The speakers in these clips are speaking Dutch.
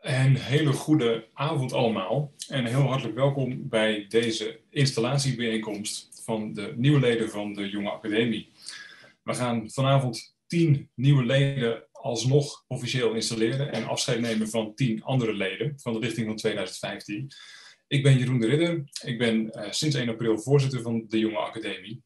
Een hele goede avond allemaal en heel hartelijk welkom bij deze installatiebijeenkomst van de nieuwe leden van de Jonge Academie. We gaan vanavond tien nieuwe leden alsnog officieel installeren en afscheid nemen van tien andere leden van de lichting van 2015. Ik ben Jeroen de Ridder, ik ben uh, sinds 1 april voorzitter van de Jonge Academie.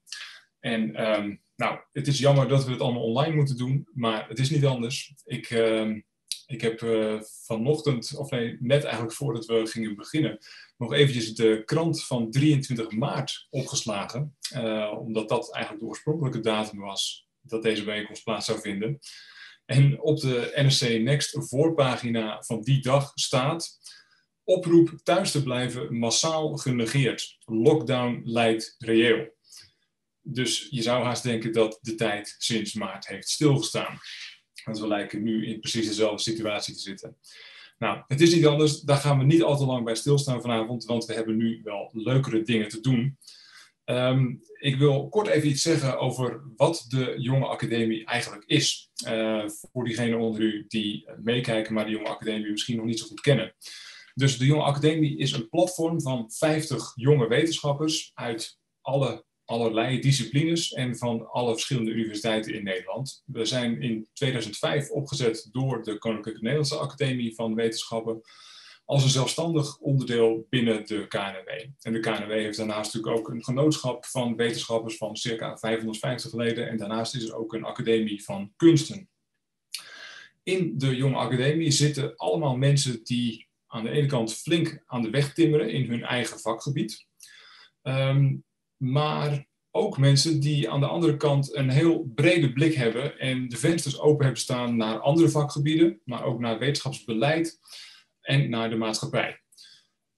En um, nou, het is jammer dat we het allemaal online moeten doen, maar het is niet anders. Ik... Uh, ik heb uh, vanochtend, of net eigenlijk voordat we gingen beginnen, nog eventjes de krant van 23 maart opgeslagen. Uh, omdat dat eigenlijk de oorspronkelijke datum was dat deze bijeenkomst plaats zou vinden. En op de NSC Next voorpagina van die dag staat... Oproep thuis te blijven massaal genegeerd. Lockdown lijkt reëel. Dus je zou haast denken dat de tijd sinds maart heeft stilgestaan. Want we lijken nu in precies dezelfde situatie te zitten. Nou, het is niet anders. Daar gaan we niet al te lang bij stilstaan vanavond, want we hebben nu wel leukere dingen te doen. Um, ik wil kort even iets zeggen over wat de Jonge Academie eigenlijk is. Uh, voor diegenen onder u die meekijken, maar de Jonge Academie misschien nog niet zo goed kennen. Dus de Jonge Academie is een platform van 50 jonge wetenschappers uit alle allerlei disciplines en van alle verschillende universiteiten in Nederland. We zijn in 2005 opgezet door de Koninklijke Nederlandse Academie van Wetenschappen als een zelfstandig onderdeel binnen de KNW. En de KNW heeft daarnaast natuurlijk ook een genootschap van wetenschappers van circa 550 leden en daarnaast is er ook een academie van kunsten. In de Jonge Academie zitten allemaal mensen die aan de ene kant flink aan de weg timmeren in hun eigen vakgebied. Um, maar ook mensen die aan de andere kant een heel brede blik hebben en de vensters open hebben staan naar andere vakgebieden, maar ook naar wetenschapsbeleid en naar de maatschappij.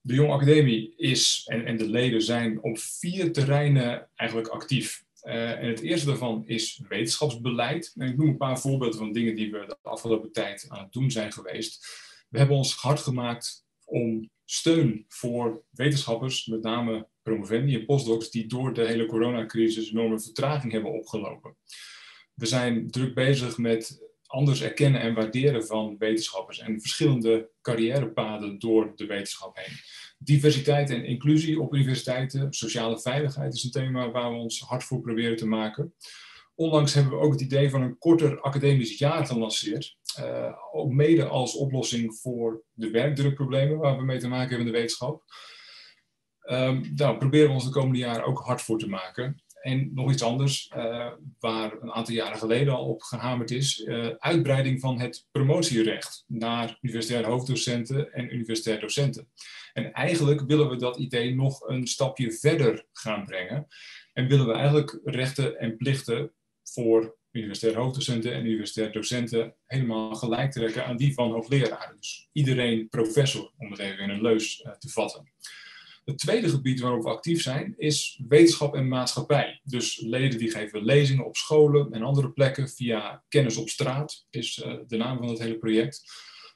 De Jong Academie is en, en de leden zijn op vier terreinen eigenlijk actief. Uh, en het eerste daarvan is wetenschapsbeleid. En ik noem een paar voorbeelden van dingen die we de afgelopen tijd aan het doen zijn geweest. We hebben ons hard gemaakt om steun voor wetenschappers, met name promovendi en postdocs, die door de hele coronacrisis enorme vertraging hebben opgelopen. We zijn druk bezig met anders erkennen en waarderen van wetenschappers en verschillende carrièrepaden door de wetenschap heen. Diversiteit en inclusie op universiteiten, sociale veiligheid is een thema waar we ons hard voor proberen te maken. Onlangs hebben we ook het idee van een korter academisch jaar gelanceerd. Uh, ook mede als oplossing voor de werkdrukproblemen waar we mee te maken hebben in de wetenschap. Um, proberen we ons de komende jaren ook hard voor te maken. En nog iets anders, uh, waar een aantal jaren geleden al op gehamerd is, uh, uitbreiding van het promotierecht naar universitair hoofddocenten en universitair docenten. En eigenlijk willen we dat idee nog een stapje verder gaan brengen. En willen we eigenlijk rechten en plichten voor universitair hoofddocenten en universitair docenten helemaal gelijk trekken aan die van hoogleraren. Dus iedereen professor, om het even in een leus uh, te vatten. Het tweede gebied waarop we actief zijn is wetenschap en maatschappij. Dus leden die geven lezingen op scholen en andere plekken via Kennis op Straat, is uh, de naam van het hele project.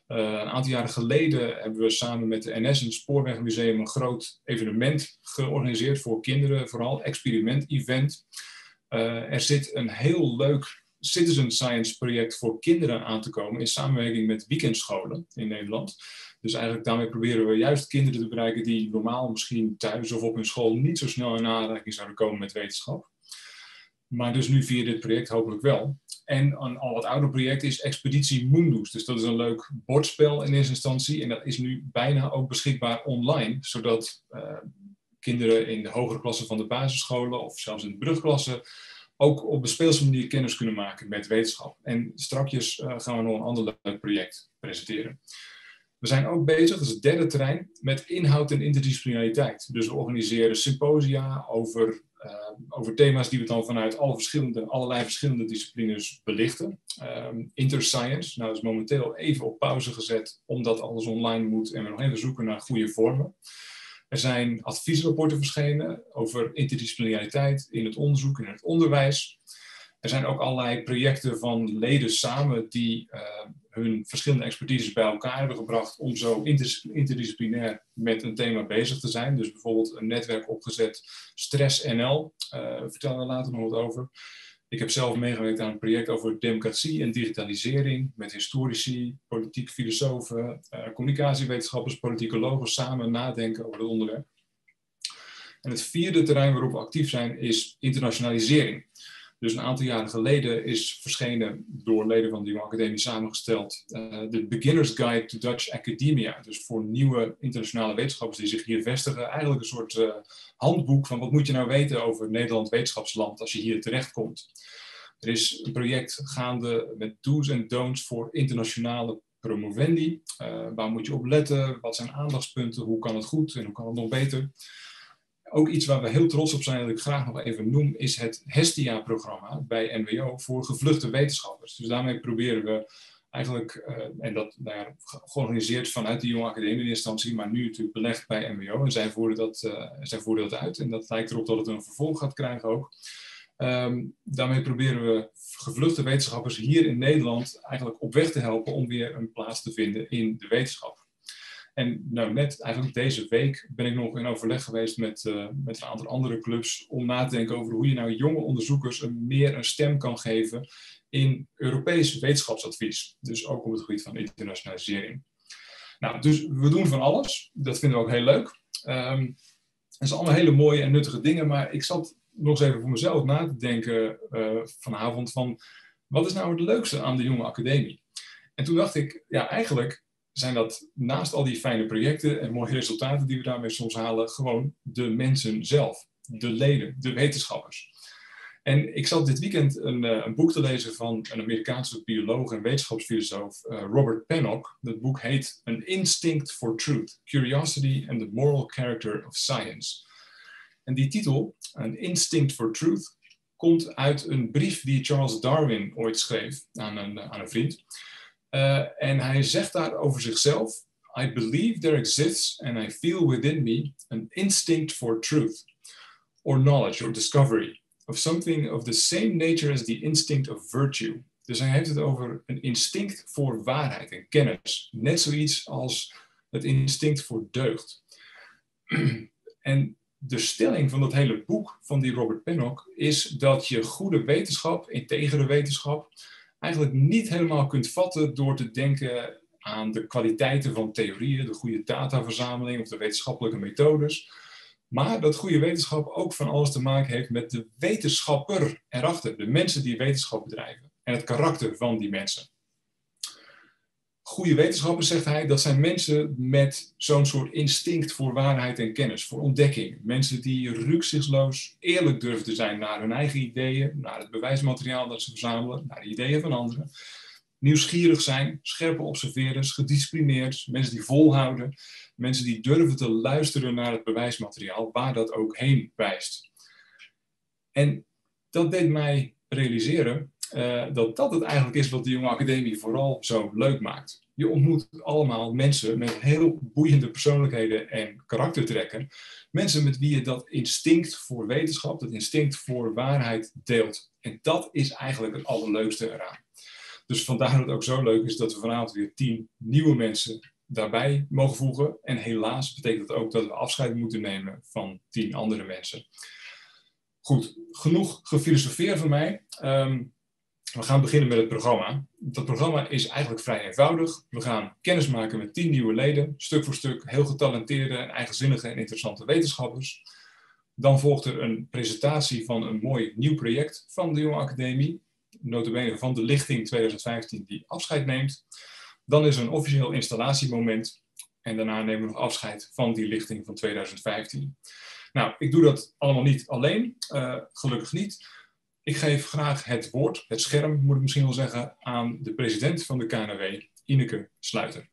Uh, een aantal jaren geleden hebben we samen met de NS en het Spoorwegmuseum een groot evenement georganiseerd voor kinderen, vooral experiment-event. Uh, er zit een heel leuk citizen science project voor kinderen aan te komen in samenwerking met weekendscholen in Nederland. Dus eigenlijk daarmee proberen we juist kinderen te bereiken die normaal misschien thuis of op hun school niet zo snel in aanraking zouden komen met wetenschap. Maar dus nu via dit project hopelijk wel. En een al wat ouder project is Expeditie Mundus. Dus dat is een leuk bordspel in eerste instantie. En dat is nu bijna ook beschikbaar online, zodat uh, kinderen in de hogere klassen van de basisscholen of zelfs in de brugklassen ook op een speelse manier kennis kunnen maken met wetenschap. En strakjes uh, gaan we nog een ander leuk project presenteren. We zijn ook bezig, dat is het derde terrein, met inhoud en interdisciplinariteit. Dus we organiseren symposia over, uh, over thema's die we dan vanuit alle verschillende, allerlei verschillende disciplines belichten. Um, interscience, nou is momenteel even op pauze gezet, omdat alles online moet en we nog even zoeken naar goede vormen. Er zijn adviesrapporten verschenen over interdisciplinariteit in het onderzoek en het onderwijs. Er zijn ook allerlei projecten van leden samen die uh, hun verschillende expertises bij elkaar hebben gebracht om zo interdisciplinair met een thema bezig te zijn. Dus bijvoorbeeld een netwerk opgezet Stress NL, uh, vertel er later nog wat over. Ik heb zelf meegewerkt aan een project over democratie en digitalisering met historici, politiek filosofen, uh, communicatiewetenschappers, politicologen samen nadenken over het onderwerp. En het vierde terrein waarop we actief zijn is internationalisering. Dus een aantal jaren geleden is verschenen door leden van de Jonge Academie samengesteld uh, de Beginner's Guide to Dutch Academia. Dus voor nieuwe internationale wetenschappers die zich hier vestigen. Eigenlijk een soort uh, handboek van wat moet je nou weten over Nederland wetenschapsland als je hier terechtkomt. Er is een project gaande met do's en don'ts voor internationale promovendi. Uh, waar moet je op letten? Wat zijn aandachtspunten? Hoe kan het goed en hoe kan het nog beter? Ook iets waar we heel trots op zijn, dat ik graag nog even noem, is het HESTIA-programma bij NWO voor gevluchte wetenschappers. Dus daarmee proberen we eigenlijk, uh, en dat nou georganiseerd vanuit de Jonge Academie in instantie, maar nu natuurlijk belegd bij NWO. En zij voeren, dat, uh, zij voeren dat uit en dat lijkt erop dat het een vervolg gaat krijgen ook. Um, daarmee proberen we gevluchte wetenschappers hier in Nederland eigenlijk op weg te helpen om weer een plaats te vinden in de wetenschap. En nou, net eigenlijk deze week ben ik nog in overleg geweest met, uh, met een aantal andere clubs om na te denken over hoe je nou jonge onderzoekers een, meer een stem kan geven in Europees wetenschapsadvies. Dus ook op het gebied van internationalisering. Nou, dus we doen van alles. Dat vinden we ook heel leuk. Um, het zijn allemaal hele mooie en nuttige dingen, maar ik zat nog eens even voor mezelf na te denken uh, vanavond van wat is nou het leukste aan de jonge academie? En toen dacht ik, ja, eigenlijk zijn dat naast al die fijne projecten en mooie resultaten die we daarmee soms halen, gewoon de mensen zelf, de leden, de wetenschappers. En ik zat dit weekend een, uh, een boek te lezen van een Amerikaanse bioloog en wetenschapsfilosoof, uh, Robert Pennock. Dat boek heet An Instinct for Truth, Curiosity and the Moral Character of Science. En die titel, An Instinct for Truth, komt uit een brief die Charles Darwin ooit schreef aan een, aan een vriend. Uh, en hij zegt daar over zichzelf: I believe there exists and I feel within me an instinct for truth, or knowledge, or discovery, of something of the same nature as the instinct of virtue. Dus hij heeft het over een instinct voor waarheid en kennis. Net zoiets als het instinct voor deugd. en de stelling van dat hele boek van die Robert Pennock is dat je goede wetenschap, integere wetenschap, eigenlijk niet helemaal kunt vatten door te denken aan de kwaliteiten van theorieën, de goede dataverzameling of de wetenschappelijke methodes. Maar dat goede wetenschap ook van alles te maken heeft met de wetenschapper erachter, de mensen die wetenschap bedrijven en het karakter van die mensen goede wetenschappers, zegt hij, dat zijn mensen met zo'n soort instinct voor waarheid en kennis, voor ontdekking. Mensen die rücksichtsloos eerlijk durven te zijn naar hun eigen ideeën, naar het bewijsmateriaal dat ze verzamelen, naar de ideeën van anderen. Nieuwsgierig zijn, scherpe observeerders, gedisciplineerd, mensen die volhouden, mensen die durven te luisteren naar het bewijsmateriaal, waar dat ook heen wijst. En dat deed mij realiseren uh, dat dat het eigenlijk is wat de Jonge Academie vooral zo leuk maakt. Je ontmoet allemaal mensen met heel boeiende persoonlijkheden en karaktertrekken. Mensen met wie je dat instinct voor wetenschap, dat instinct voor waarheid deelt. En dat is eigenlijk het allerleukste eraan. Dus vandaar dat het ook zo leuk is dat we vanavond weer tien nieuwe mensen daarbij mogen voegen. En helaas betekent dat ook dat we afscheid moeten nemen van tien andere mensen. Goed, genoeg gefilosofeerd van mij. Um, we gaan beginnen met het programma. Dat programma is eigenlijk vrij eenvoudig. We gaan kennis maken met tien nieuwe leden, stuk voor stuk heel getalenteerde, eigenzinnige en interessante wetenschappers. Dan volgt er een presentatie van een mooi nieuw project van de Jonge Academie, notabene van de lichting 2015 die afscheid neemt. Dan is er een officieel installatiemoment en daarna nemen we nog afscheid van die lichting van 2015. Nou, ik doe dat allemaal niet alleen, uh, gelukkig niet. Ik geef graag het woord, het scherm moet ik misschien wel zeggen, aan de president van de KNW, Ineke Sluiter.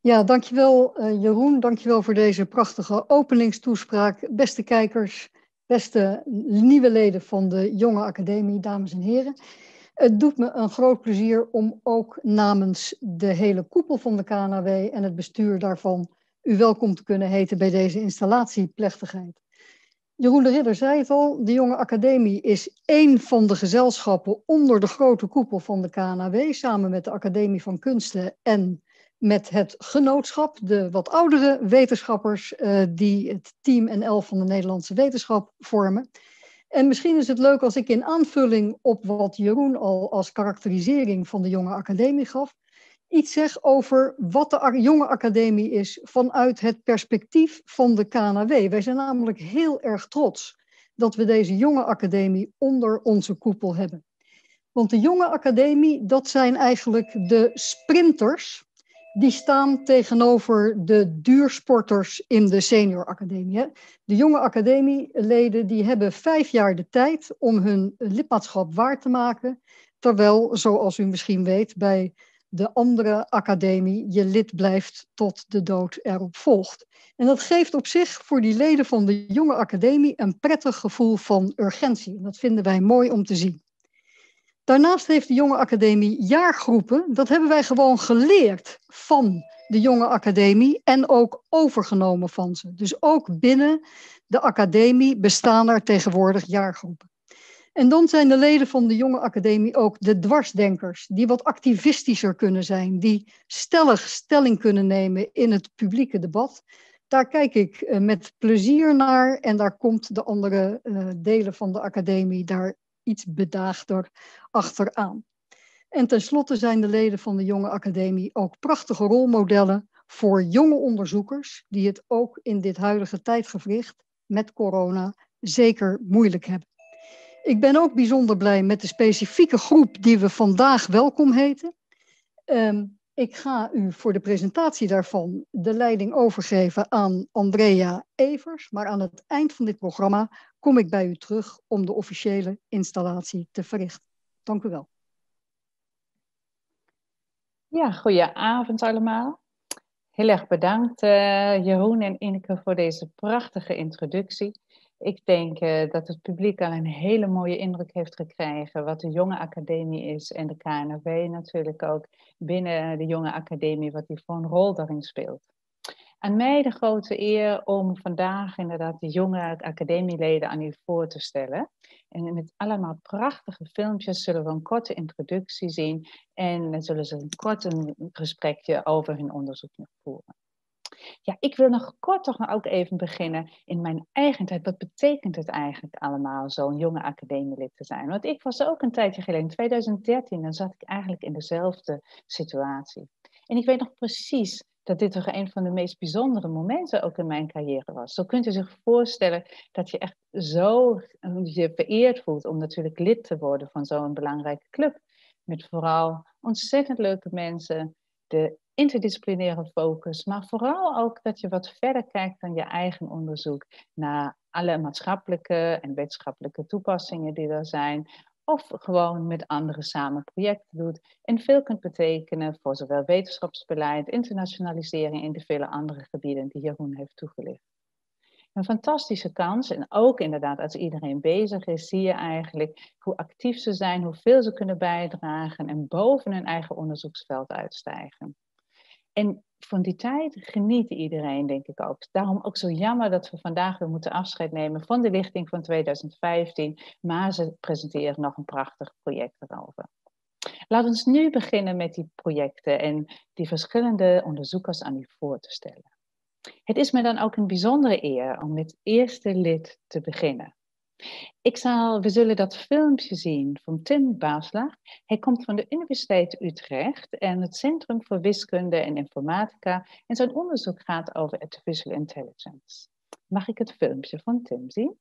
Ja, dankjewel uh, Jeroen. Dankjewel voor deze prachtige openingstoespraak. Beste kijkers, beste nieuwe leden van de Jonge Academie, dames en heren. Het doet me een groot plezier om ook namens de hele koepel van de KNW en het bestuur daarvan u welkom te kunnen heten bij deze installatieplechtigheid. Jeroen de Ridder zei het al, de Jonge Academie is één van de gezelschappen onder de grote koepel van de KNAW, samen met de Academie van Kunsten en met het genootschap, de wat oudere wetenschappers uh, die het team NL van de Nederlandse wetenschap vormen. En misschien is het leuk als ik in aanvulling op wat Jeroen al als karakterisering van de jonge academie gaf, iets zeg over wat de jonge academie is vanuit het perspectief van de KNW. Wij zijn namelijk heel erg trots dat we deze jonge academie onder onze koepel hebben. Want de jonge academie, dat zijn eigenlijk de sprinters die staan tegenover de duursporters in de senioracademie. De jonge academieleden die hebben vijf jaar de tijd om hun lidmaatschap waar te maken. Terwijl, zoals u misschien weet, bij de andere academie je lid blijft tot de dood erop volgt. En dat geeft op zich voor die leden van de jonge academie een prettig gevoel van urgentie. En dat vinden wij mooi om te zien. Daarnaast heeft de Jonge Academie jaargroepen. Dat hebben wij gewoon geleerd van de Jonge Academie en ook overgenomen van ze. Dus ook binnen de academie bestaan er tegenwoordig jaargroepen. En dan zijn de leden van de Jonge Academie ook de dwarsdenkers, die wat activistischer kunnen zijn, die stellig stelling kunnen nemen in het publieke debat. Daar kijk ik eh, met plezier naar en daar komt de andere uh, delen van de academie daar iets bedaagder achteraan. En tenslotte zijn de leden van de Jonge Academie ook prachtige rolmodellen voor jonge onderzoekers, die het ook in dit huidige tijdgevricht met corona zeker moeilijk hebben. Ik ben ook bijzonder blij met de specifieke groep die we vandaag welkom heten. Um, ik ga u voor de presentatie daarvan de leiding overgeven aan Andrea Evers. Maar aan het eind van dit programma kom ik bij u terug om de officiële installatie te verrichten. Dank u wel. Ja, goedenavond allemaal. Heel erg bedankt uh, Jeroen en Ineke voor deze prachtige introductie. Ik denk uh, dat het publiek al een hele mooie indruk heeft gekregen wat de Jonge Academie is en de KNV natuurlijk ook binnen de Jonge Academie, wat die voor een rol daarin speelt. Aan mij de grote eer om vandaag inderdaad de jonge academieleden aan u voor te stellen. En met allemaal prachtige filmpjes zullen we een korte introductie zien en zullen ze een kort gesprekje over hun onderzoek voeren. Ja, ik wil nog kort toch ook even beginnen in mijn eigen tijd. Wat betekent het eigenlijk allemaal zo'n jonge academielid te zijn? Want ik was ook een tijdje geleden, in 2013, dan zat ik eigenlijk in dezelfde situatie. En ik weet nog precies dat dit toch een van de meest bijzondere momenten ook in mijn carrière was. Zo kunt u zich voorstellen dat je echt zo je vereerd voelt om natuurlijk lid te worden van zo'n belangrijke club. Met vooral ontzettend leuke mensen, de interdisciplinaire focus, maar vooral ook dat je wat verder kijkt dan je eigen onderzoek naar alle maatschappelijke en wetenschappelijke toepassingen die er zijn, of gewoon met anderen samen projecten doet en veel kunt betekenen voor zowel wetenschapsbeleid, internationalisering en de vele andere gebieden die Jeroen heeft toegelicht. Een fantastische kans en ook inderdaad als iedereen bezig is, zie je eigenlijk hoe actief ze zijn, hoeveel ze kunnen bijdragen en boven hun eigen onderzoeksveld uitstijgen. En van die tijd geniet iedereen, denk ik ook. Daarom ook zo jammer dat we vandaag weer moeten afscheid nemen van de lichting van 2015. Maar ze presenteren nog een prachtig project erover. Laten we nu beginnen met die projecten en die verschillende onderzoekers aan u voor te stellen. Het is me dan ook een bijzondere eer om met eerste lid te beginnen. Ik zal, we zullen dat filmpje zien van Tim Baaslag. Hij komt van de Universiteit Utrecht en het Centrum voor Wiskunde en Informatica. En zijn onderzoek gaat over artificial intelligence. Mag ik het filmpje van Tim zien?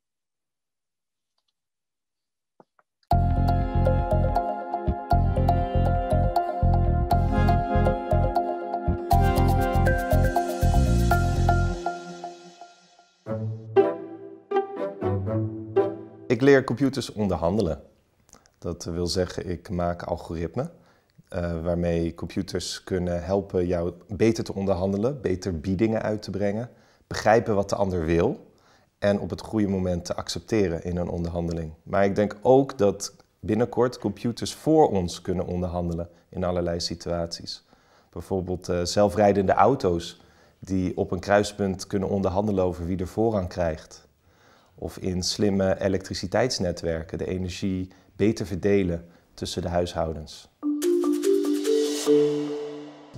Ik leer computers onderhandelen. Dat wil zeggen, ik maak algoritmen uh, waarmee computers kunnen helpen jou beter te onderhandelen, beter biedingen uit te brengen, begrijpen wat de ander wil en op het goede moment te accepteren in een onderhandeling. Maar ik denk ook dat binnenkort computers voor ons kunnen onderhandelen in allerlei situaties. Bijvoorbeeld uh, zelfrijdende auto's die op een kruispunt kunnen onderhandelen over wie er voorrang krijgt of in slimme elektriciteitsnetwerken de energie beter verdelen tussen de huishoudens.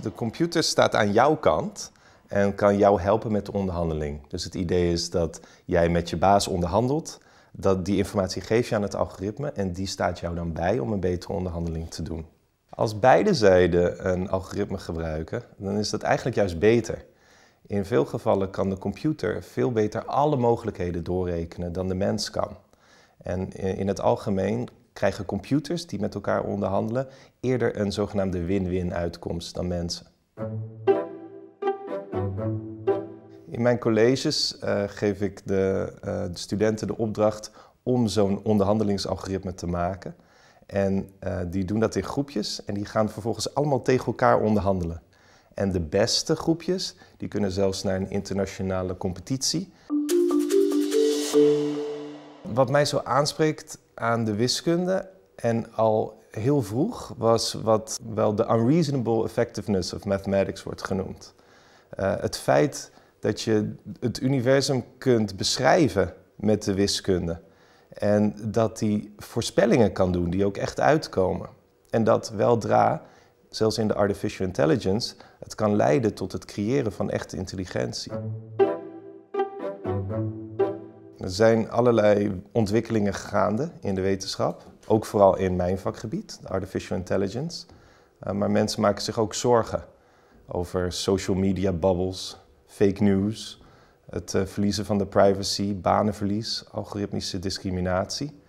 De computer staat aan jouw kant en kan jou helpen met de onderhandeling. Dus het idee is dat jij met je baas onderhandelt, dat die informatie geef je aan het algoritme en die staat jou dan bij om een betere onderhandeling te doen. Als beide zijden een algoritme gebruiken, dan is dat eigenlijk juist beter. In veel gevallen kan de computer veel beter alle mogelijkheden doorrekenen dan de mens kan. En in het algemeen krijgen computers die met elkaar onderhandelen eerder een zogenaamde win-win uitkomst dan mensen. In mijn colleges uh, geef ik de, uh, de, studenten de opdracht om zo'n onderhandelingsalgoritme te maken. En uh, die doen dat in groepjes en die gaan vervolgens allemaal tegen elkaar onderhandelen. En de beste groepjes, die kunnen zelfs naar een internationale competitie. Wat mij zo aanspreekt aan de wiskunde en al heel vroeg was wat wel de unreasonable effectiveness of mathematics wordt genoemd. Uh, het feit dat je het universum kunt beschrijven met de wiskunde. En dat die voorspellingen kan doen die ook echt uitkomen. En dat weldra, zelfs in de artificial intelligence, het kan leiden tot het creëren van echte intelligentie. Er zijn allerlei ontwikkelingen gaande in de wetenschap, ook vooral in mijn vakgebied, de artificial intelligence. Uh, maar mensen maken zich ook zorgen over social media bubbles, fake news, het uh, verliezen van de privacy, banenverlies, algoritmische discriminatie.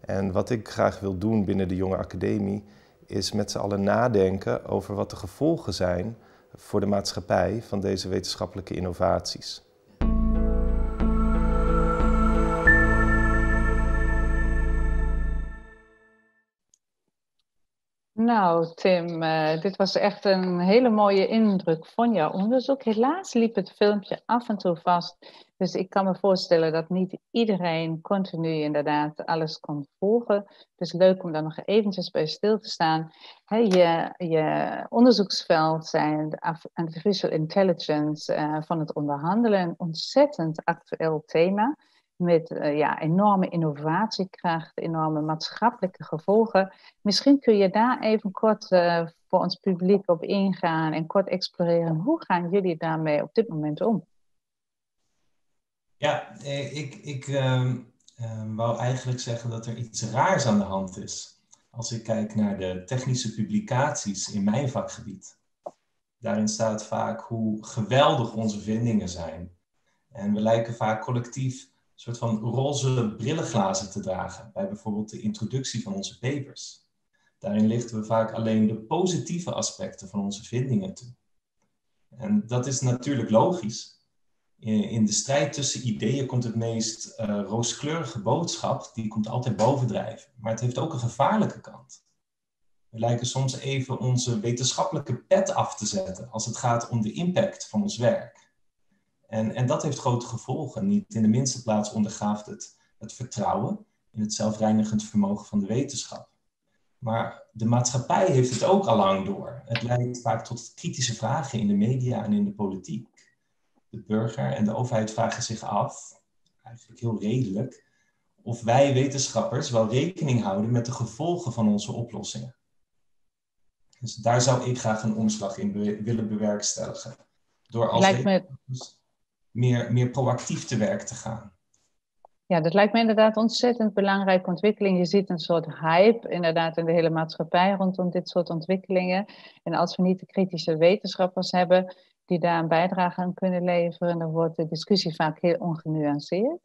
En wat ik graag wil doen binnen de Jonge Academie is met z'n allen nadenken over wat de gevolgen zijn voor de maatschappij van deze wetenschappelijke innovaties. Nou, Tim, uh, dit was echt een hele mooie indruk van jouw onderzoek. Helaas liep het filmpje af en toe vast. Dus ik kan me voorstellen dat niet iedereen continu inderdaad alles kon volgen. Dus leuk om daar nog eventjes bij stil te staan. Je, je onderzoeksveld zijn artificial intelligence uh, van het onderhandelen. Een ontzettend actueel thema met uh, ja, enorme innovatiekracht, enorme maatschappelijke gevolgen. Misschien kun je daar even kort uh, voor ons publiek op ingaan en kort exploreren. Hoe gaan jullie daarmee op dit moment om? Ja, eh, ik, ik uh, wou eigenlijk zeggen dat er iets raars aan de hand is. Als ik kijk naar de technische publicaties in mijn vakgebied. Daarin staat vaak hoe geweldig onze vindingen zijn. En we lijken vaak collectief soort van roze brillenglazen te dragen bij bijvoorbeeld de introductie van onze papers. Daarin lichten we vaak alleen de positieve aspecten van onze vindingen toe. En dat is natuurlijk logisch. In de strijd tussen ideeën komt het meest uh, rooskleurige boodschap, die komt altijd bovendrijven. Maar het heeft ook een gevaarlijke kant. We lijken soms even onze wetenschappelijke pet af te zetten als het gaat om de impact van ons werk. En, en dat heeft grote gevolgen. Niet in de minste plaats ondergaaft het het vertrouwen in het zelfreinigend vermogen van de wetenschap. Maar de maatschappij heeft het ook al lang door. Het leidt vaak tot kritische vragen in de media en in de politiek. De burger en de overheid vragen zich af, eigenlijk heel redelijk, of wij wetenschappers wel rekening houden met de gevolgen van onze oplossingen. Dus daar zou ik graag een omslag in willen bewerkstelligen. Door als Lijkt me meer, meer proactief te werk te gaan. Ja, dat lijkt me inderdaad een ontzettend belangrijke ontwikkeling. Je ziet een soort hype inderdaad in de hele maatschappij rondom dit soort ontwikkelingen. En als we niet de kritische wetenschappers hebben die daar een bijdrage aan kunnen leveren, dan wordt de discussie vaak heel ongenuanceerd.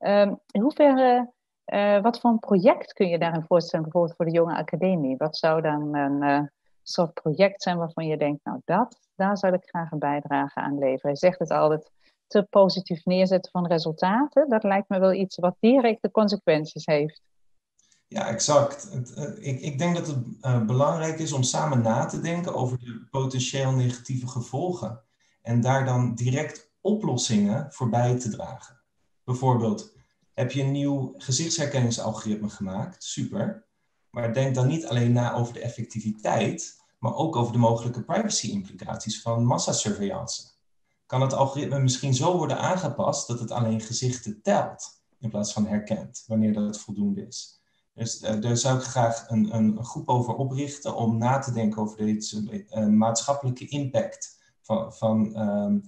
Um, in hoeverre, uh, wat voor een project kun je daarin voorstellen, bijvoorbeeld voor de jonge academie? Wat zou dan een uh, soort project zijn waarvan je denkt, nou dat, daar zou ik graag een bijdrage aan leveren? Je zegt het altijd, te positief neerzetten van resultaten, dat lijkt me wel iets wat directe consequenties heeft. Ja, exact. Ik, ik denk dat het uh, belangrijk is om samen na te denken over de potentieel negatieve gevolgen. En daar dan direct oplossingen voor bij te dragen. Bijvoorbeeld, heb je een nieuw gezichtsherkenningsalgoritme gemaakt? Super. Maar denk dan niet alleen na over de effectiviteit, maar ook over de mogelijke privacy-implicaties van massasurveillance kan het algoritme misschien zo worden aangepast dat het alleen gezichten telt in plaats van herkent, wanneer dat voldoende is. Dus daar zou ik graag een, een, groep over oprichten om na te denken over deze maatschappelijke impact van, van, ehm,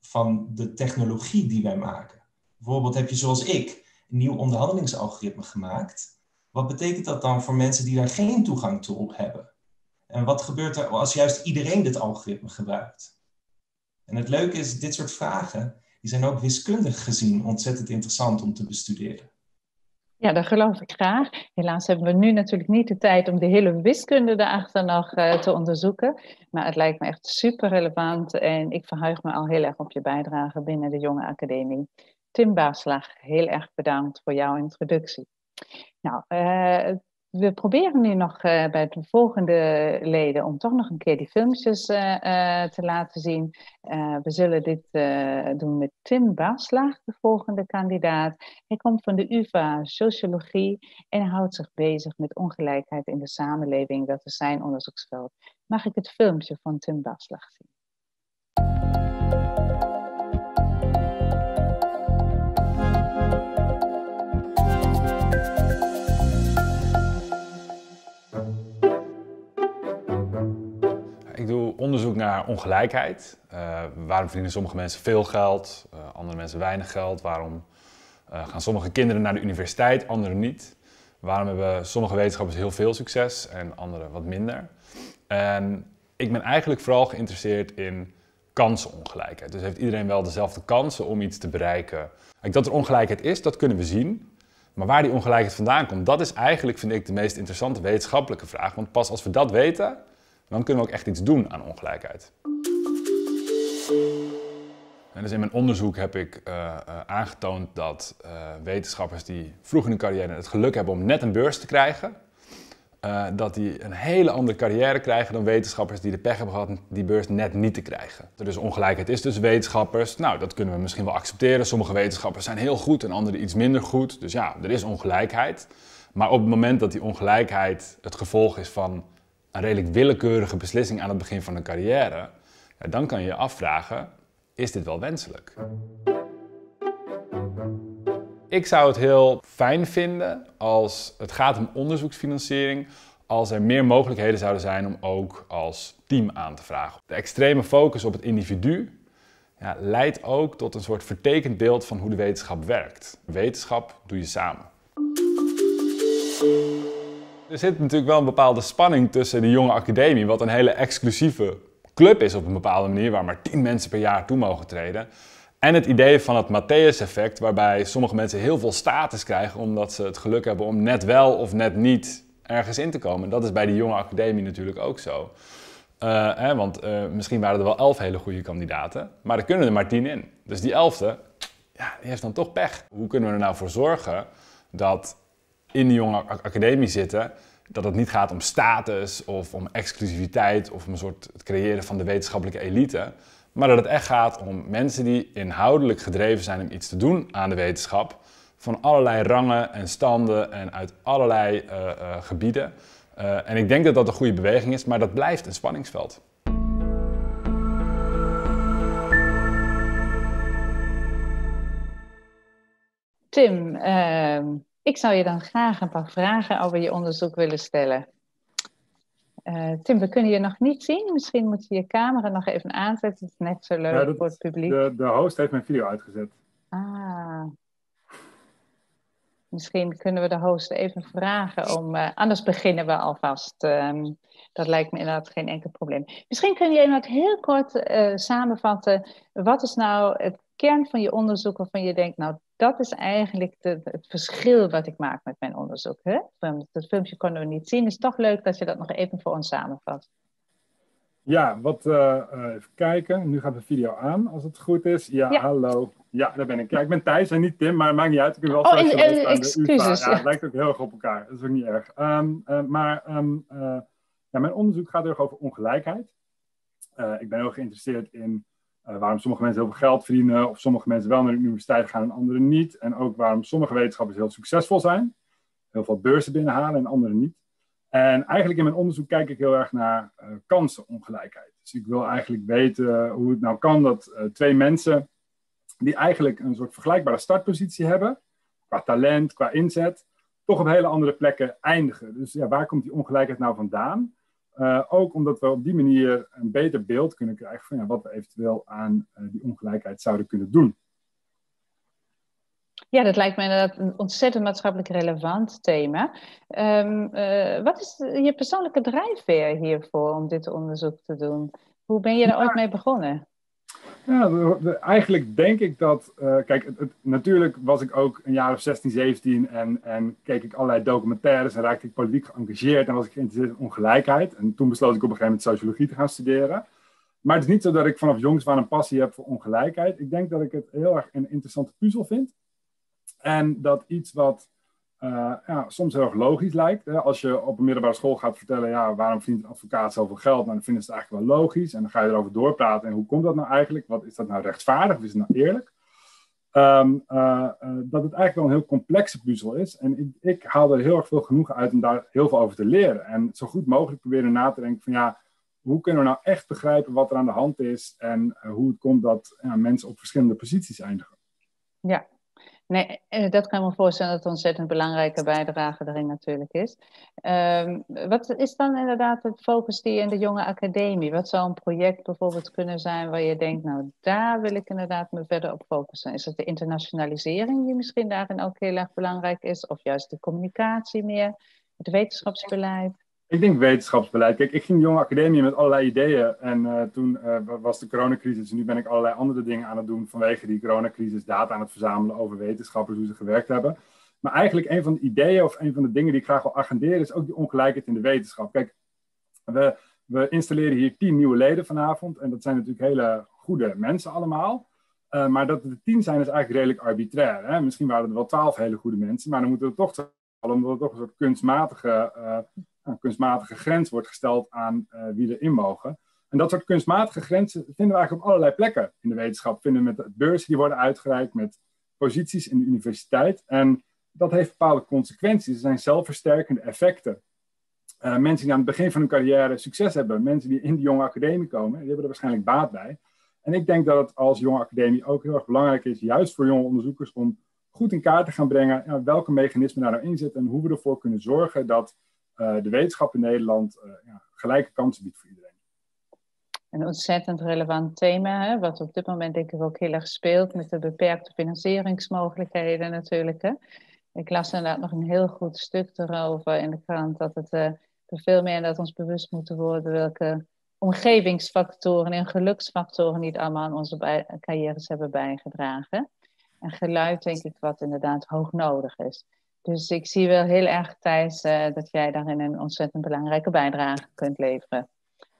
van de technologie die wij maken. Bijvoorbeeld heb je zoals ik een nieuw onderhandelingsalgoritme gemaakt. Wat betekent dat dan voor mensen die daar geen toegang toe hebben? En wat gebeurt er als juist iedereen dit algoritme gebruikt? En het leuke is, dit soort vragen, die zijn ook wiskundig gezien ontzettend interessant om te bestuderen. Ja, dat geloof ik graag. Helaas hebben we nu natuurlijk niet de tijd om de hele wiskunde daarachter nog uh, te onderzoeken. Maar het lijkt me echt super relevant en ik verheug me al heel erg op je bijdrage binnen de Jonge Academie. Tim Baaslag, heel erg bedankt voor jouw introductie. Nou, uh, we proberen nu nog uh, bij de volgende leden om toch nog een keer die filmpjes uh, uh, te laten zien. we zullen dit doen met Tim Baaslag, de volgende kandidaat. Hij komt van de UvA Sociologie en houdt zich bezig met ongelijkheid in de samenleving. Dat is zijn onderzoeksveld. Mag ik het filmpje van Tim Baaslag zien? Onderzoek naar ongelijkheid. Uh, waarom verdienen sommige mensen veel geld, uh, andere mensen weinig geld? Waarom uh, gaan sommige kinderen naar de universiteit, anderen niet? Waarom hebben sommige wetenschappers heel veel succes en anderen wat minder? En ik ben eigenlijk vooral geïnteresseerd in kansenongelijkheid. Dus heeft iedereen wel dezelfde kansen om iets te bereiken? Dat er ongelijkheid is, dat kunnen we zien. Maar waar die ongelijkheid vandaan komt, dat is eigenlijk, vind ik, de meest interessante wetenschappelijke vraag. Want pas als we dat weten, dan kunnen we ook echt iets doen aan ongelijkheid. En dus in mijn onderzoek heb ik uh, uh, aangetoond dat uh, wetenschappers die vroeg in hun carrière het geluk hebben om net een beurs te krijgen, dat die een hele andere carrière krijgen dan wetenschappers die de pech hebben gehad die beurs net niet te krijgen. Er dus ongelijkheid is tussen wetenschappers. Nou, dat kunnen we misschien wel accepteren. Sommige wetenschappers zijn heel goed en andere iets minder goed. Dus ja, er is ongelijkheid. Maar op het moment dat die ongelijkheid het gevolg is van een redelijk willekeurige beslissing aan het begin van een carrière, ja, dan kan je je afvragen, is dit wel wenselijk? Ik zou het heel fijn vinden als het gaat om onderzoeksfinanciering, als er meer mogelijkheden zouden zijn om ook als team aan te vragen. De extreme focus op het individu ja, leidt ook tot een soort vertekend beeld van hoe de wetenschap werkt. Wetenschap doe je samen. Er zit natuurlijk wel een bepaalde spanning tussen de jonge academie, wat een hele exclusieve club is op een bepaalde manier, waar maar tien mensen per jaar toe mogen treden. En het idee van het Matthäus-effect, waarbij sommige mensen heel veel status krijgen omdat ze het geluk hebben om net wel of net niet ergens in te komen. Dat is bij die jonge academie natuurlijk ook zo. Uh, hè, want uh, misschien waren er wel elf hele goede kandidaten, maar er kunnen er maar tien in. Dus die elfde, ja, die heeft dan toch pech. Hoe kunnen we er nou voor zorgen dat in de jonge academie zitten, dat het niet gaat om status of om exclusiviteit of om een soort het creëren van de wetenschappelijke elite, maar dat het echt gaat om mensen die inhoudelijk gedreven zijn om iets te doen aan de wetenschap, van allerlei rangen en standen en uit allerlei uh, uh, gebieden. Uh, en ik denk dat dat een goede beweging is, maar dat blijft een spanningsveld. Tim, ehm, ik zou je dan graag een paar vragen over je onderzoek willen stellen. Uh, Tim, we kunnen je nog niet zien. Misschien moet je je camera nog even aanzetten. Het is net zo leuk ja, voor het publiek. De, de host heeft mijn video uitgezet. Ah. Misschien kunnen we de host even vragen om. Uh, anders beginnen we alvast. Um, dat lijkt me inderdaad geen enkel probleem. Misschien kun je inderdaad heel kort uh, samenvatten. Wat is nou het kern van je onderzoek waarvan je denkt, nou, dat is eigenlijk de, het verschil wat ik maak met mijn onderzoek. Hè? Dat filmpje konden we niet zien. Het is toch leuk dat je dat nog even voor ons samenvat. Ja, wat, uh, even kijken. Nu gaat de video aan, als het goed is. Ja, hallo. Ja, daar ben ik. Ja, ik ben Thijs en niet Tim, maar het maakt niet uit. Ik ben wel oh, in, in, excuses. Ja, het lijkt ook heel erg op elkaar. Dat is ook niet erg. Um, uh, maar um, ja, mijn onderzoek gaat heel erg over ongelijkheid. ik ben heel geïnteresseerd in waarom sommige mensen heel veel geld verdienen, of sommige mensen wel naar de universiteit gaan en anderen niet. En ook waarom sommige wetenschappers heel succesvol zijn, heel veel beurzen binnenhalen en anderen niet. En eigenlijk in mijn onderzoek kijk ik heel erg naar uh, kansenongelijkheid. Dus ik wil eigenlijk weten hoe het nou kan dat twee mensen die eigenlijk een soort vergelijkbare startpositie hebben, qua talent, qua inzet, toch op hele andere plekken eindigen. Dus ja, waar komt die ongelijkheid nou vandaan? Uh, ook omdat we op die manier een beter beeld kunnen krijgen van ja, wat we eventueel aan uh, die ongelijkheid zouden kunnen doen. Ja, dat lijkt me inderdaad een ontzettend maatschappelijk relevant thema. Um, uh, wat is je persoonlijke drijfveer hiervoor om dit onderzoek te doen? Hoe ben je er ooit mee begonnen? Ja, eigenlijk denk ik dat. Uh, kijk, natuurlijk was ik ook een jaar of 16, 17 en, en keek ik allerlei documentaires en raakte ik politiek geëngageerd en was ik geïnteresseerd in ongelijkheid. En toen besloot ik op een gegeven moment sociologie te gaan studeren. Maar het is niet zo dat ik vanaf jongs aan een passie heb voor ongelijkheid. Ik denk dat ik het heel erg een interessante puzzel vind. En dat iets wat uh, ja, soms heel erg logisch lijkt. Hè? Als je op een middelbare school gaat vertellen, ja, waarom verdient een advocaat zoveel geld? Nou, dan vinden ze het eigenlijk wel logisch. En dan ga je erover doorpraten. En hoe komt dat nou eigenlijk? Wat is dat nou rechtvaardig? Of is het nou eerlijk? Um, uh, uh, dat het eigenlijk wel een heel complexe puzzel is. En ik, ik haal er heel erg veel genoegen uit om daar heel veel over te leren. En zo goed mogelijk proberen na te denken van ja, hoe kunnen we nou echt begrijpen wat er aan de hand is en hoe het komt dat mensen op verschillende posities eindigen. Ja, Nee, eh, dat kan ik me voorstellen dat het ontzettend belangrijke bijdrage erin natuurlijk is. Um, wat is dan inderdaad het focus die in de jonge academie? Wat zou een project bijvoorbeeld kunnen zijn waar je denkt, nou daar wil ik inderdaad me verder op focussen? Is het de internationalisering die misschien daarin ook heel erg belangrijk is? Of juist de communicatie meer, het wetenschapsbeleid? Ik denk wetenschapsbeleid. Kijk, ik ging de jonge academie met allerlei ideeën. En uh, toen uh, was de coronacrisis. En nu ben ik allerlei andere dingen aan het doen vanwege die coronacrisis. Data aan het verzamelen over wetenschappers, hoe ze gewerkt hebben. Maar eigenlijk een van de ideeën of een van de dingen die ik graag wil agenderen... is ook die ongelijkheid in de wetenschap. Kijk, we, we installeren hier tien nieuwe leden vanavond. En dat zijn natuurlijk hele goede mensen allemaal. Uh, maar dat er tien zijn is eigenlijk redelijk arbitrair. Hè? Misschien waren er wel twaalf hele goede mensen. Maar dan moeten we toch omdat het toch een soort kunstmatige een kunstmatige grens wordt gesteld aan uh, wie erin mogen. En dat soort kunstmatige grenzen vinden we eigenlijk op allerlei plekken in de wetenschap. Vinden we met beurzen die worden uitgereikt, met posities in de universiteit. En dat heeft bepaalde consequenties. Er zijn zelfversterkende effecten. Uh, mensen die aan het begin van hun carrière succes hebben, mensen die in de jonge academie komen, die hebben er waarschijnlijk baat bij. En ik denk dat het als jonge academie ook heel erg belangrijk is, juist voor jonge onderzoekers, om goed in kaart te gaan brengen welke mechanismen daar nou in zitten en hoe we ervoor kunnen zorgen dat de wetenschap in Nederland uh, ja, gelijke kansen biedt voor iedereen. Een ontzettend relevant thema, hè, wat op dit moment denk ik ook heel erg speelt met de beperkte financieringsmogelijkheden natuurlijk. Hè. Ik las inderdaad nog een heel goed stuk erover in de krant dat het uh, er veel meer dat ons bewust moeten worden welke omgevingsfactoren en geluksfactoren niet allemaal aan onze carrières hebben bijgedragen. En geluid denk ik wat inderdaad hoog nodig is. Dus ik zie wel heel erg, Thijs, uh, dat jij daarin een ontzettend belangrijke bijdrage kunt leveren.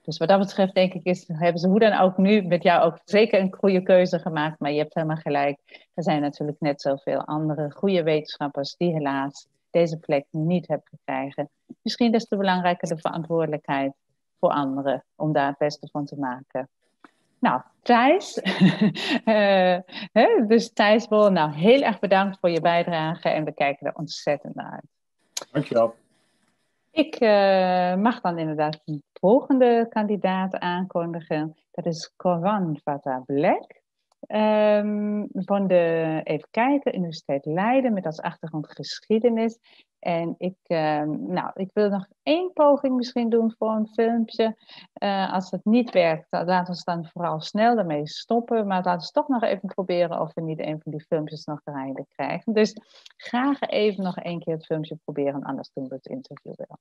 Dus wat dat betreft, denk ik, is, hebben ze hoe dan ook nu met jou ook zeker een goede keuze gemaakt. Maar je hebt helemaal gelijk. Er zijn natuurlijk net zoveel andere goede wetenschappers die helaas deze plek niet hebben gekregen. Misschien des te belangrijker de verantwoordelijkheid voor anderen om daar het beste van te maken. Nou, Thijs. uh, dus Thijs Bol, nou heel erg bedankt voor je bijdrage en we kijken er ontzettend naar uit. Dankjewel. Ik uh, mag dan inderdaad de volgende kandidaat aankondigen. Dat is Coran Vata Black. Um, van de, even kijken, Universiteit Leiden met als achtergrond geschiedenis. En ik, uh, nou, ik wil nog één poging misschien doen voor een filmpje. Uh, als het niet werkt, laten we dan vooral snel ermee stoppen. Maar laten we toch nog even proberen of we niet een van die filmpjes nog draaien krijgen. Dus graag even nog één keer het filmpje proberen, anders doen we het interview wel.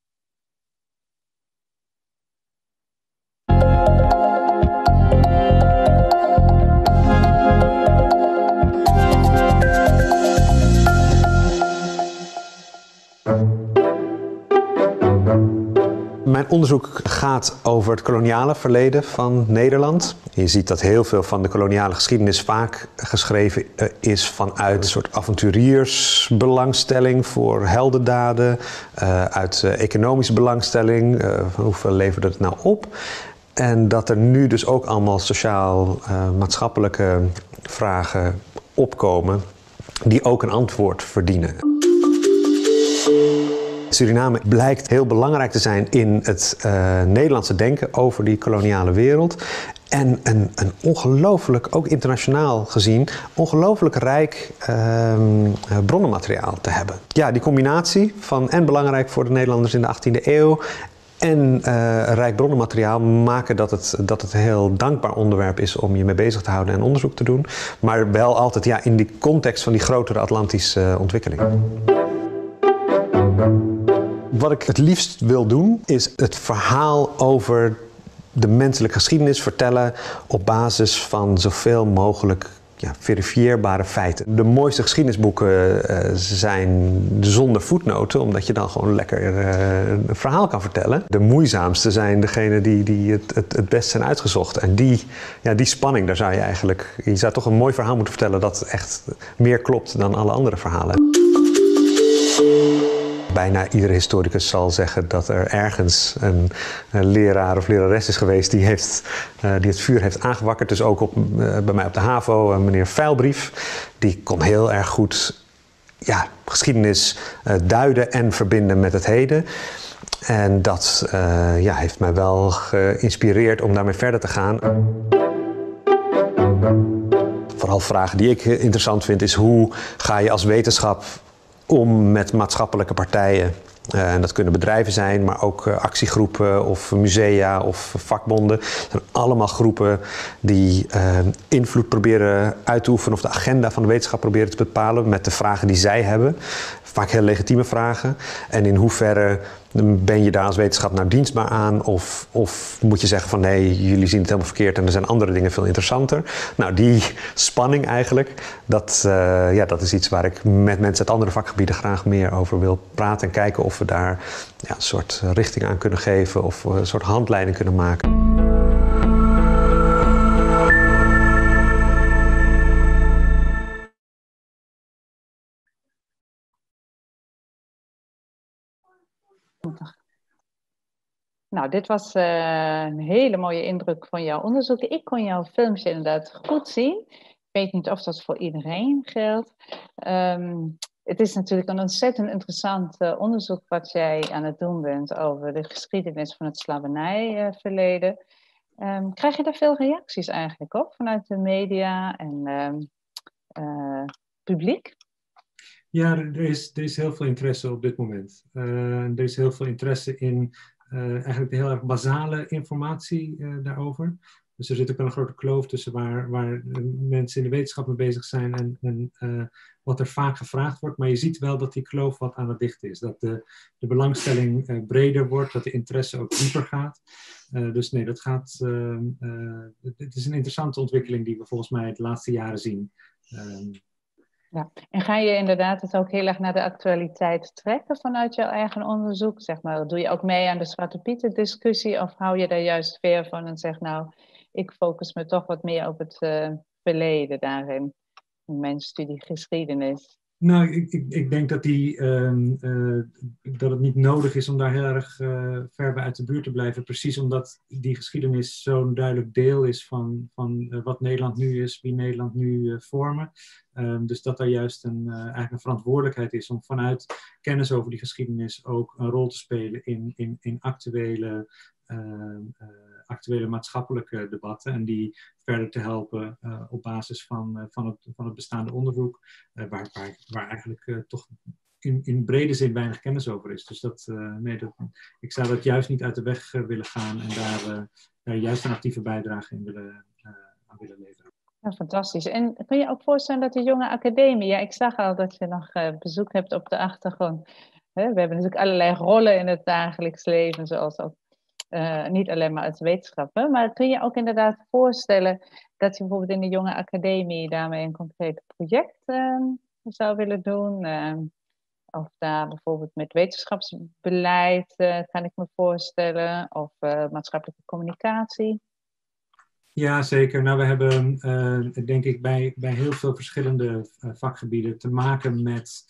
Mijn onderzoek gaat over het koloniale verleden van Nederland. Je ziet dat heel veel van de koloniale geschiedenis vaak geschreven eh, is vanuit een soort avonturiersbelangstelling voor heldendaden, uh, uit uh, economische belangstelling, hoeveel levert het nou op. En dat er nu dus ook allemaal sociaal-maatschappelijke vragen opkomen die ook een antwoord verdienen. Suriname blijkt heel belangrijk te zijn in het uh, Nederlandse denken over die koloniale wereld. En een, een ongelooflijk, ook internationaal gezien, ongelooflijk rijk ehm, eh, bronnenmateriaal te hebben. Ja, die combinatie van en belangrijk voor de Nederlanders in de 18e eeuw en uh, rijk bronnenmateriaal maken dat het, dat het een heel dankbaar onderwerp is om je mee bezig te houden en onderzoek te doen. Maar wel altijd ja, in die context van die grotere Atlantische uh, ontwikkeling. Wat ik het liefst wil doen, is het verhaal over de menselijke geschiedenis vertellen op basis van zoveel mogelijk ja, verifieerbare feiten. De mooiste geschiedenisboeken uh, zijn zonder voetnoten, omdat je dan gewoon lekker uh, een verhaal kan vertellen. De moeizaamste zijn degene die, die het, het, het best zijn uitgezocht. En die, ja, die spanning, daar zou je eigenlijk... Je zou toch een mooi verhaal moeten vertellen dat echt meer klopt dan alle andere verhalen. Bijna iedere historicus zal zeggen dat er ergens een, een leraar of lerares is geweest die, heeft, uh, die het vuur heeft aangewakkerd. Dus ook op, uh, bij mij op de HAVO, uh, meneer Veilbrief. Die kon heel erg goed ja, geschiedenis duiden en verbinden met het heden. En dat ja, heeft mij wel geïnspireerd om daarmee verder te gaan. Vooral vragen die ik interessant vind is hoe ga je als wetenschap om met maatschappelijke partijen. Uh, en dat kunnen bedrijven zijn, maar ook uh, actiegroepen of musea of vakbonden. Het zijn allemaal groepen die uh, invloed proberen uit te oefenen of de agenda van de wetenschap proberen te bepalen met de vragen die zij hebben. Vaak heel legitieme vragen. En in hoeverre ben je daar als wetenschap nou dienstbaar aan? Of, of moet je zeggen van nee, jullie zien het helemaal verkeerd en er zijn andere dingen veel interessanter? Nou, die spanning eigenlijk, dat, uh, ja, dat is iets waar ik met mensen uit andere vakgebieden graag meer over wil praten. En kijken of we daar ja, een soort richting aan kunnen geven of een soort handleiding kunnen maken. Nou, dit was uh, een hele mooie indruk van jouw onderzoek. Ik kon jouw filmpje inderdaad goed zien. Ik weet niet of dat voor iedereen geldt. Um, het is natuurlijk een ontzettend interessant uh, onderzoek wat jij aan het doen bent over de geschiedenis van het slavernijverleden. Um, krijg je daar veel reacties eigenlijk op vanuit de media en uh, publiek? Ja, er is, er is heel veel interesse op dit moment. Uh, er is heel veel interesse in uh, eigenlijk de heel erg basale informatie uh, daarover. Dus er zit ook wel een grote kloof tussen waar, waar mensen in de wetenschap mee bezig zijn en, en wat er vaak gevraagd wordt. Maar je ziet wel dat die kloof wat aan het dichten is. Dat de, de belangstelling breder wordt, dat de interesse ook dieper gaat. dus nee, dat gaat. het is een interessante ontwikkeling die we volgens mij de laatste jaren zien. Ja, en ga je inderdaad het ook heel erg naar de actualiteit trekken vanuit jouw eigen onderzoek? Zeg maar, doe je ook mee aan de Zwarte Pieten discussie of hou je daar juist ver van en zeg nou, ik focus me toch wat meer op het uh, verleden daarin, in mijn studie geschiedenis? Nou, ik, ik, denk dat, die, uh, uh, dat het niet nodig is om daar heel erg uh, ver bij uit de buurt te blijven. Precies omdat die geschiedenis zo'n duidelijk deel is van, van wat Nederland nu is, wie Nederland nu vormen. Um, dus dat daar juist een, eigenlijk een verantwoordelijkheid is om vanuit kennis over die geschiedenis ook een rol te spelen in, in, in actuele ehm, actuele maatschappelijke debatten en die verder te helpen uh, op basis van, uh, van, het, van het bestaande onderzoek, uh, waar, waar, waar eigenlijk toch in, in brede zin weinig kennis over is. Dus dat, nee, dat, ik zou dat juist niet uit de weg willen gaan en daar, daar juist een actieve bijdrage in willen, aan willen leveren. Ja, fantastisch. En kun je ook voorstellen dat de jonge academie, ja, ik zag al dat je nog bezoek hebt op de achtergrond. We hebben natuurlijk allerlei rollen in het dagelijks leven, zoals ook uh, niet alleen maar uit wetenschappen. Maar kun je ook inderdaad voorstellen dat je bijvoorbeeld in de jonge academie daarmee een concreet project uh, zou willen doen? Uh, of daar bijvoorbeeld met wetenschapsbeleid, eh, kan ik me voorstellen, of maatschappelijke communicatie. Ja, zeker. Nou, we hebben denk ik bij, bij heel veel verschillende vakgebieden te maken met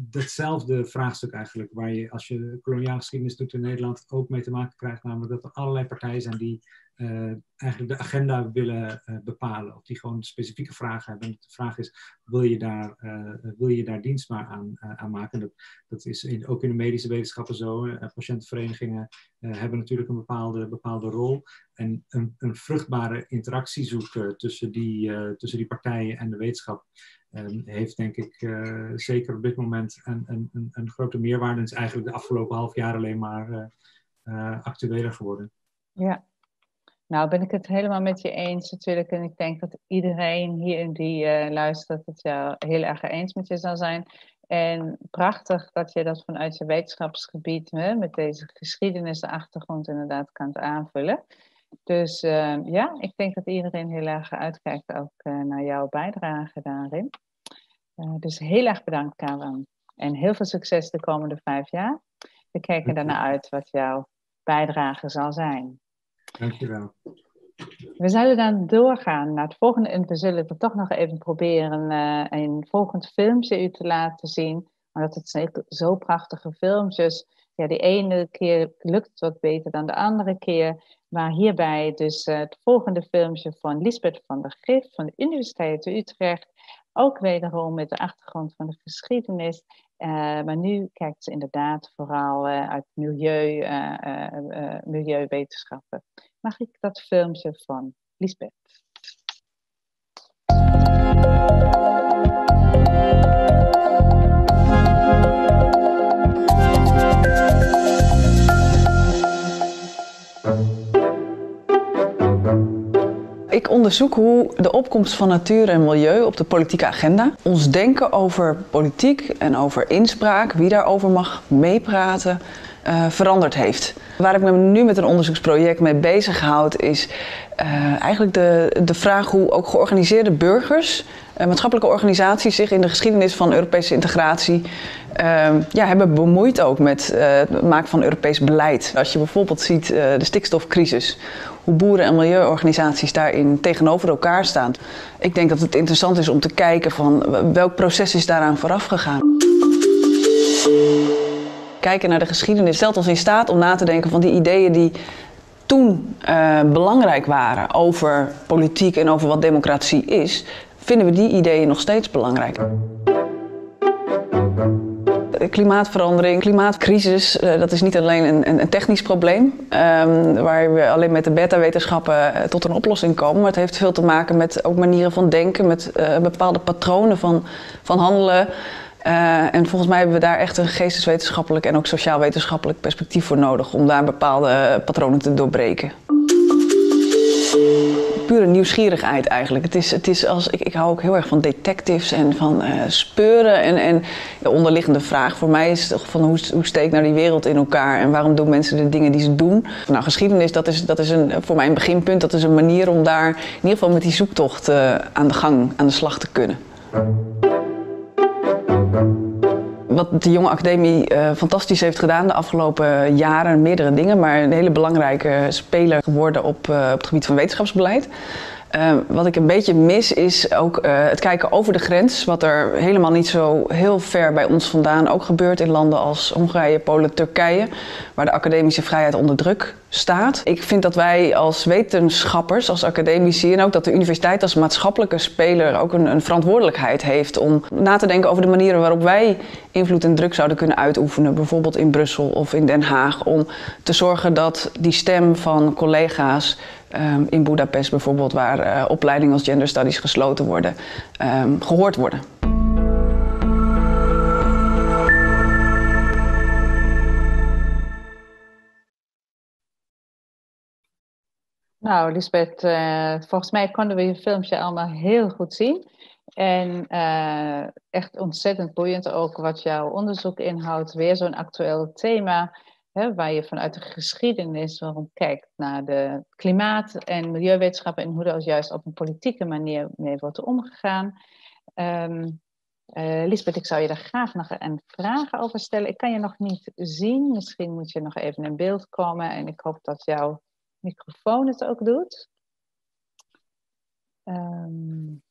datzelfde vraagstuk eigenlijk, waar je als je koloniale geschiedenis doet in Nederland ook mee te maken krijgt, namelijk dat er allerlei partijen zijn die eigenlijk de agenda willen bepalen. Of die gewoon specifieke vragen hebben. De vraag is, wil je daar, wil je daar dienst maar aan, aan maken? Dat, dat is in, ook in de medische wetenschappen zo. patiëntenverenigingen hebben natuurlijk een bepaalde, bepaalde rol. En een, een vruchtbare interactie zoeken tussen die, tussen die partijen en de wetenschap. Um, heeft denk ik uh, zeker op dit moment een, een, een, grote meerwaarde. En is eigenlijk de afgelopen half jaar alleen maar uh, uh, actueler geworden. Ja, nou ben ik het helemaal met je eens natuurlijk. En ik denk dat iedereen hier die luistert het heel erg eens met je zal zijn. En prachtig dat je dat vanuit je wetenschapsgebied hè, met deze geschiedenisachtergrond inderdaad kan aanvullen. Dus uh, ja, ik denk dat iedereen heel erg uitkijkt ook uh, naar jouw bijdrage daarin. Uh, dus heel erg bedankt, Karan. En heel veel succes de komende vijf jaar. We kijken daarna uit wat jouw bijdrage zal zijn. Dankjewel. We zouden dan doorgaan naar het volgende. En we zullen er toch nog even proberen een volgend filmpje u te laten zien. Omdat het zijn zo prachtige filmpjes. Ja, de ene keer lukt het wat beter dan de andere keer. Maar hierbij dus uh, het volgende filmpje van Lisbeth van der Gif van de Universiteit Utrecht. Ook wederom met de achtergrond van de geschiedenis. Uh, maar nu kijkt ze inderdaad vooral uh, uit milieu, milieuwetenschappen. Mag ik dat filmpje van Lisbeth? Onderzoek hoe de opkomst van natuur en milieu op de politieke agenda ons denken over politiek en over inspraak, wie daarover mag meepraten, uh, veranderd heeft. Waar ik me nu met een onderzoeksproject mee bezighoud is uh, eigenlijk de, de vraag hoe ook georganiseerde burgers, uh, maatschappelijke organisaties zich in de geschiedenis van Europese integratie ja, hebben bemoeid ook met het maken van Europees beleid. Als je bijvoorbeeld ziet de stikstofcrisis, hoe boeren- en milieuorganisaties daarin tegenover elkaar staan. Ik denk dat het interessant is om te kijken van welk proces is daaraan vooraf gegaan. Kijken naar de geschiedenis stelt ons in staat om na te denken van die ideeën die toen uh, belangrijk waren over politiek en over wat democratie is, vinden we die ideeën nog steeds belangrijk klimaatverandering, klimaatcrisis, uh, dat is niet alleen een, een technisch probleem, um, waar we alleen met de beta-wetenschappen uh, tot een oplossing komen. Maar het heeft veel te maken met ook manieren van denken, met uh, bepaalde patronen van, van handelen. en volgens mij hebben we daar echt een geesteswetenschappelijk en ook sociaal-wetenschappelijk perspectief voor nodig om daar bepaalde patronen te doorbreken pure nieuwsgierigheid eigenlijk. Het is, het is als, ik, ik hou ook heel erg van detectives en van uh, speuren. En, en de onderliggende vraag voor mij is toch van hoe, hoe steekt nou die wereld in elkaar en waarom doen mensen de dingen die ze doen. Nou, geschiedenis, dat is, dat is een, voor mij een beginpunt. Dat is een manier om daar in ieder geval met die zoektocht uh, aan de gang, aan de slag te kunnen wat de Jonge Academie uh, fantastisch heeft gedaan de afgelopen jaren, meerdere dingen, maar een hele belangrijke speler geworden op, uh, op het gebied van wetenschapsbeleid. Uh, wat ik een beetje mis is ook uh, het kijken over de grens, wat er helemaal niet zo heel ver bij ons vandaan ook gebeurt in landen als Hongarije, Polen, Turkije, waar de academische vrijheid onder druk staat. Ik vind dat wij als wetenschappers, als academici en ook dat de universiteit als maatschappelijke speler ook een, een verantwoordelijkheid heeft om na te denken over de manieren waarop wij invloed en druk zouden kunnen uitoefenen, bijvoorbeeld in Brussel of in Den Haag, om te zorgen dat die stem van collega's um, in Budapest bijvoorbeeld, waar uh, opleidingen als gender studies gesloten worden, um, gehoord worden. Nou, Lisbeth, uh, volgens mij konden we je filmpje allemaal heel goed zien. En uh, echt ontzettend boeiend ook wat jouw onderzoek inhoudt. Weer zo'n actueel thema waar je vanuit de geschiedenis waarom kijkt naar de klimaat- en milieuwetenschappen en hoe er juist op een politieke manier mee wordt omgegaan. Um, uh, Lisbeth, ik zou je daar graag nog een vraag over stellen. Ik kan je nog niet zien. Misschien moet je nog even in beeld komen. En ik hoop dat jouw microfoon het ook doet. Um,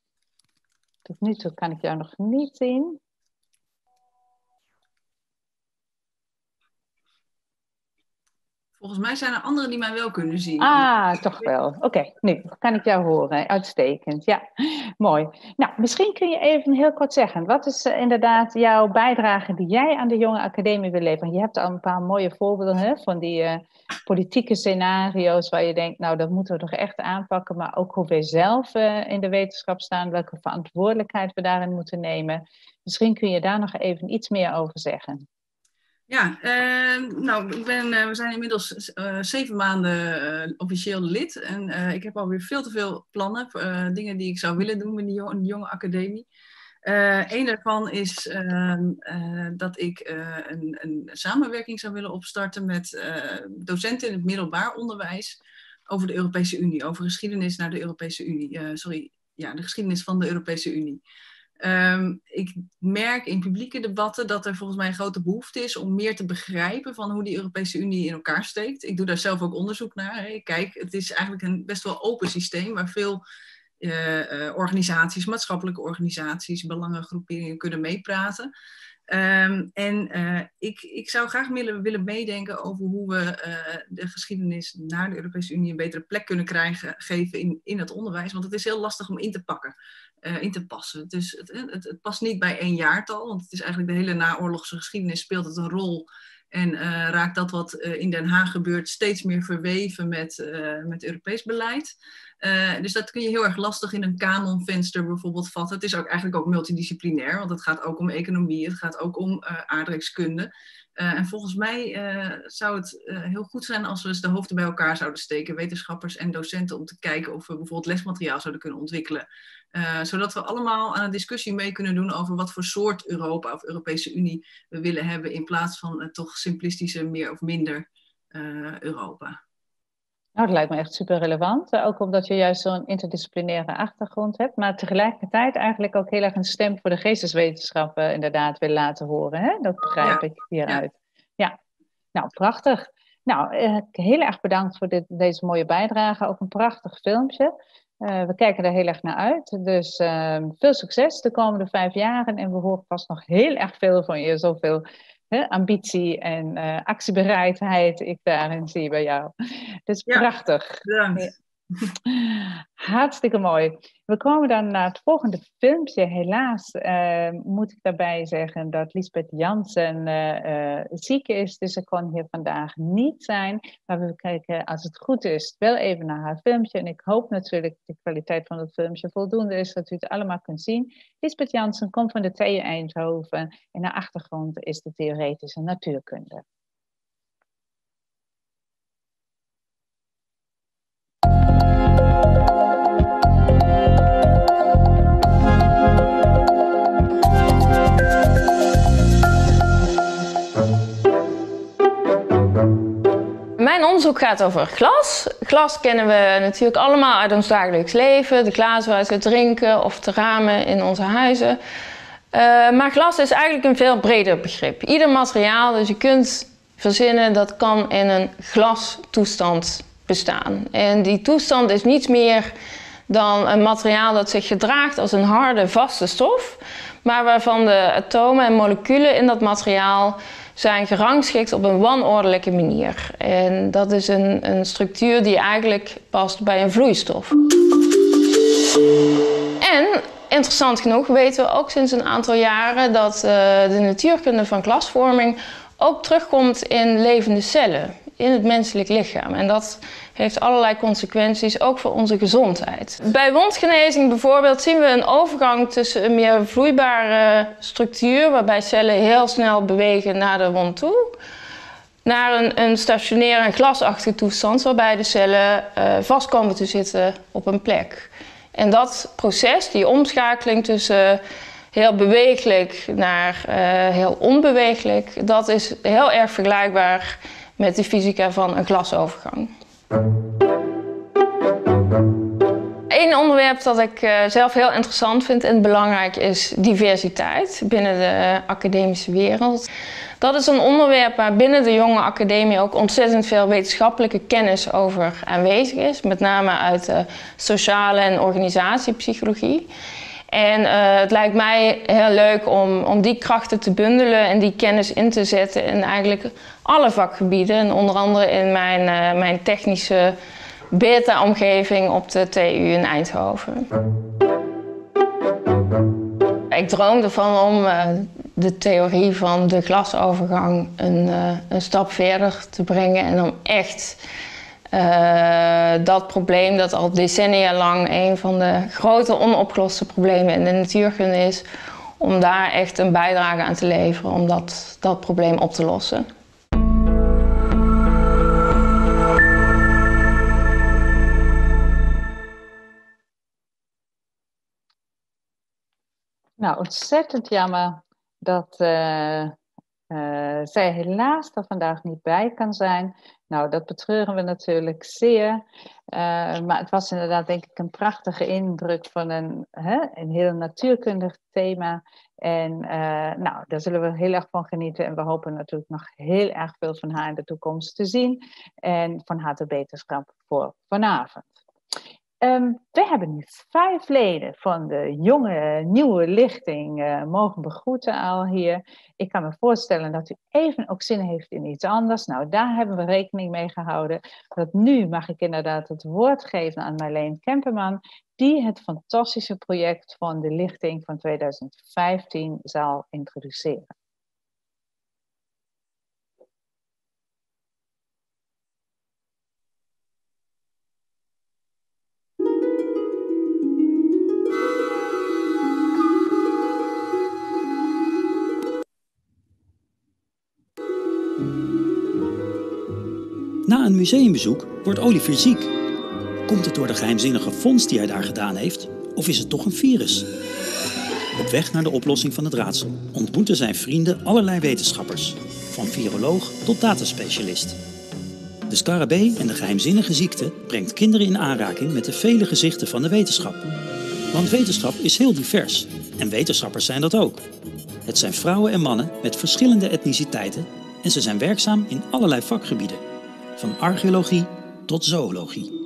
tot nu toe kan ik jou nog niet zien. Volgens mij zijn er anderen die mij wel kunnen zien. Ah, toch wel. Oké, nu kan ik jou horen. Uitstekend. Ja, mooi. Nou, misschien kun je even heel kort zeggen. Wat is uh, inderdaad jouw bijdrage die jij aan de Jonge Academie wil leveren? Je hebt al een paar mooie voorbeelden hè, van die uh, politieke scenario's waar je denkt, nou, dat moeten we toch echt aanpakken. Maar ook hoe wij zelf uh, in de wetenschap staan, welke verantwoordelijkheid we daarin moeten nemen. Misschien kun je daar nog even iets meer over zeggen. Ja, uh, nou, ik ben, uh, we zijn inmiddels uh, zeven maanden officieel lid. En ik heb alweer veel te veel plannen, dingen die ik zou willen doen jonge, de jonge academie. een daarvan is ehm, dat ik een, een, samenwerking zou willen opstarten met docenten in het middelbaar onderwijs over de Europese Unie, over geschiedenis naar de Europese Unie. sorry, ja, de geschiedenis van de Europese Unie. Um, ik merk in publieke debatten dat er volgens mij een grote behoefte is om meer te begrijpen van hoe die Europese Unie in elkaar steekt. Ik doe daar zelf ook onderzoek naar. Hè. Kijk, het is eigenlijk een best wel open systeem waar veel uh, uh, organisaties, maatschappelijke organisaties, belangengroeperingen kunnen meepraten. Um, en uh, ik, ik zou graag willen, willen meedenken over hoe we de geschiedenis naar de Europese Unie een betere plek kunnen krijgen, geven in, in het onderwijs. Want het is heel lastig om in te pakken uh, in te passen. Dus het, het, het, past niet bij één jaartal, want het is eigenlijk de hele naoorlogse geschiedenis speelt het een rol. En raakt dat wat in Den Haag gebeurt steeds meer verweven met, met Europees beleid. Dus dat kun je heel erg lastig in een kanonvenster bijvoorbeeld vatten. Het is ook eigenlijk ook multidisciplinair, want het gaat ook om economie, het gaat ook om aardrijkskunde. Uh, en volgens mij uh, zou het uh, heel goed zijn als we eens de hoofden bij elkaar zouden steken, wetenschappers en docenten, om te kijken of we bijvoorbeeld lesmateriaal zouden kunnen ontwikkelen. zodat we allemaal aan een discussie mee kunnen doen over wat voor soort Europa of Europese Unie we willen hebben, in plaats van toch simplistische meer of minder Europa. Nou, dat lijkt me echt super relevant. Ook omdat je juist zo'n interdisciplinaire achtergrond hebt. Maar tegelijkertijd eigenlijk ook heel erg een stem voor de geesteswetenschappen inderdaad wil laten horen. Hè? Dat begrijp ja. ik hieruit. Ja. ja. nou prachtig. Nou, heel erg bedankt voor dit, deze mooie bijdrage. Ook een prachtig filmpje. Uh, we kijken er heel erg naar uit. Dus uh, veel succes de komende vijf jaren. En we horen vast nog heel erg veel van je. Zoveel hè, ambitie en uh, actiebereidheid ik daarin zie bij jou. Dus ja, prachtig. Bedankt. Hartstikke mooi. We komen dan naar het volgende filmpje. Helaas uh, moet ik daarbij zeggen dat Lisbeth Jansen uh, uh, ziek is, dus ze kon hier vandaag niet zijn. Maar we kijken, als het goed is, wel even naar haar filmpje. En ik hoop natuurlijk dat de kwaliteit van het filmpje voldoende is, dat u het allemaal kunt zien. Lisbeth Jansen komt van de TU Eindhoven en haar achtergrond is de theoretische natuurkunde. Mijn onderzoek gaat over glas. Glas kennen we natuurlijk allemaal uit ons dagelijks leven. De glazen waar we drinken of de ramen in onze huizen. Uh, maar glas is eigenlijk een veel breder begrip. Ieder materiaal, dus je kunt verzinnen, dat kan in een glastoestand bestaan. En die toestand is niets meer dan een materiaal dat zich gedraagt als een harde, vaste stof, maar waarvan de atomen en moleculen in dat materiaal zijn gerangschikt op een wanordelijke manier. En dat is een, een structuur die eigenlijk past bij een vloeistof. En interessant genoeg weten we ook sinds een aantal jaren dat uh, de natuurkunde van glasvorming ook terugkomt in levende cellen in het menselijk lichaam. En dat heeft allerlei consequenties, ook voor onze gezondheid. Bij wondgenezing bijvoorbeeld zien we een overgang tussen een meer vloeibare structuur, waarbij cellen heel snel bewegen naar de wond toe, naar een, een stationaire glasachtige toestand, waarbij de cellen uh, vast komen te zitten op een plek. En dat proces, die omschakeling tussen heel bewegelijk naar uh, heel onbewegelijk, dat is heel erg vergelijkbaar met de fysica van een glasovergang. Een onderwerp dat ik uh, zelf heel interessant vind en belangrijk is diversiteit binnen de academische wereld. Dat is een onderwerp waar binnen de jonge academie ook ontzettend veel wetenschappelijke kennis over aanwezig is, met name uit de sociale en organisatiepsychologie. En uh, het lijkt mij heel leuk om, om die krachten te bundelen en die kennis in te zetten in eigenlijk alle vakgebieden. En onder andere in mijn, uh, mijn technische beta-omgeving op de TU in Eindhoven. Ik droom ervan om uh, de theorie van de glasovergang een, een stap verder te brengen en om echt uh, dat probleem dat al decennia lang een van de grote onopgeloste problemen in de natuurkunde is, om daar echt een bijdrage aan te leveren om dat, dat probleem op te lossen. Nou, ontzettend jammer dat uh, uh, zij helaas er vandaag niet bij kan zijn. Nou, dat betreuren we natuurlijk zeer. Uh, maar het was inderdaad, denk ik, een prachtige indruk van een, hè, een heel natuurkundig thema. En uh, nou, daar zullen we heel erg van genieten. En we hopen natuurlijk nog heel erg veel van haar in de toekomst te zien. En van harte beterschap voor vanavond. Um, we hebben nu vijf leden van de jonge nieuwe lichting uh, mogen begroeten al hier. Ik kan me voorstellen dat u even ook zin heeft in iets anders. Nou, daar hebben we rekening mee gehouden. Dat nu mag ik inderdaad het woord geven aan Marleen Kemperman, die het fantastische project van de lichting van 2015 zal introduceren. Na een museumbezoek wordt Olivier ziek. Komt het door de geheimzinnige vondst die hij daar gedaan heeft, of is het toch een virus? Op weg naar de oplossing van het raadsel ontmoeten zijn vrienden allerlei wetenschappers, van viroloog tot dataspecialist. De scarabee en de geheimzinnige ziekte brengt kinderen in aanraking met de vele gezichten van de wetenschap. Want wetenschap is heel divers en wetenschappers zijn dat ook. Het zijn vrouwen en mannen met verschillende etniciteiten en ze zijn werkzaam in allerlei vakgebieden van archeologie tot zoologie.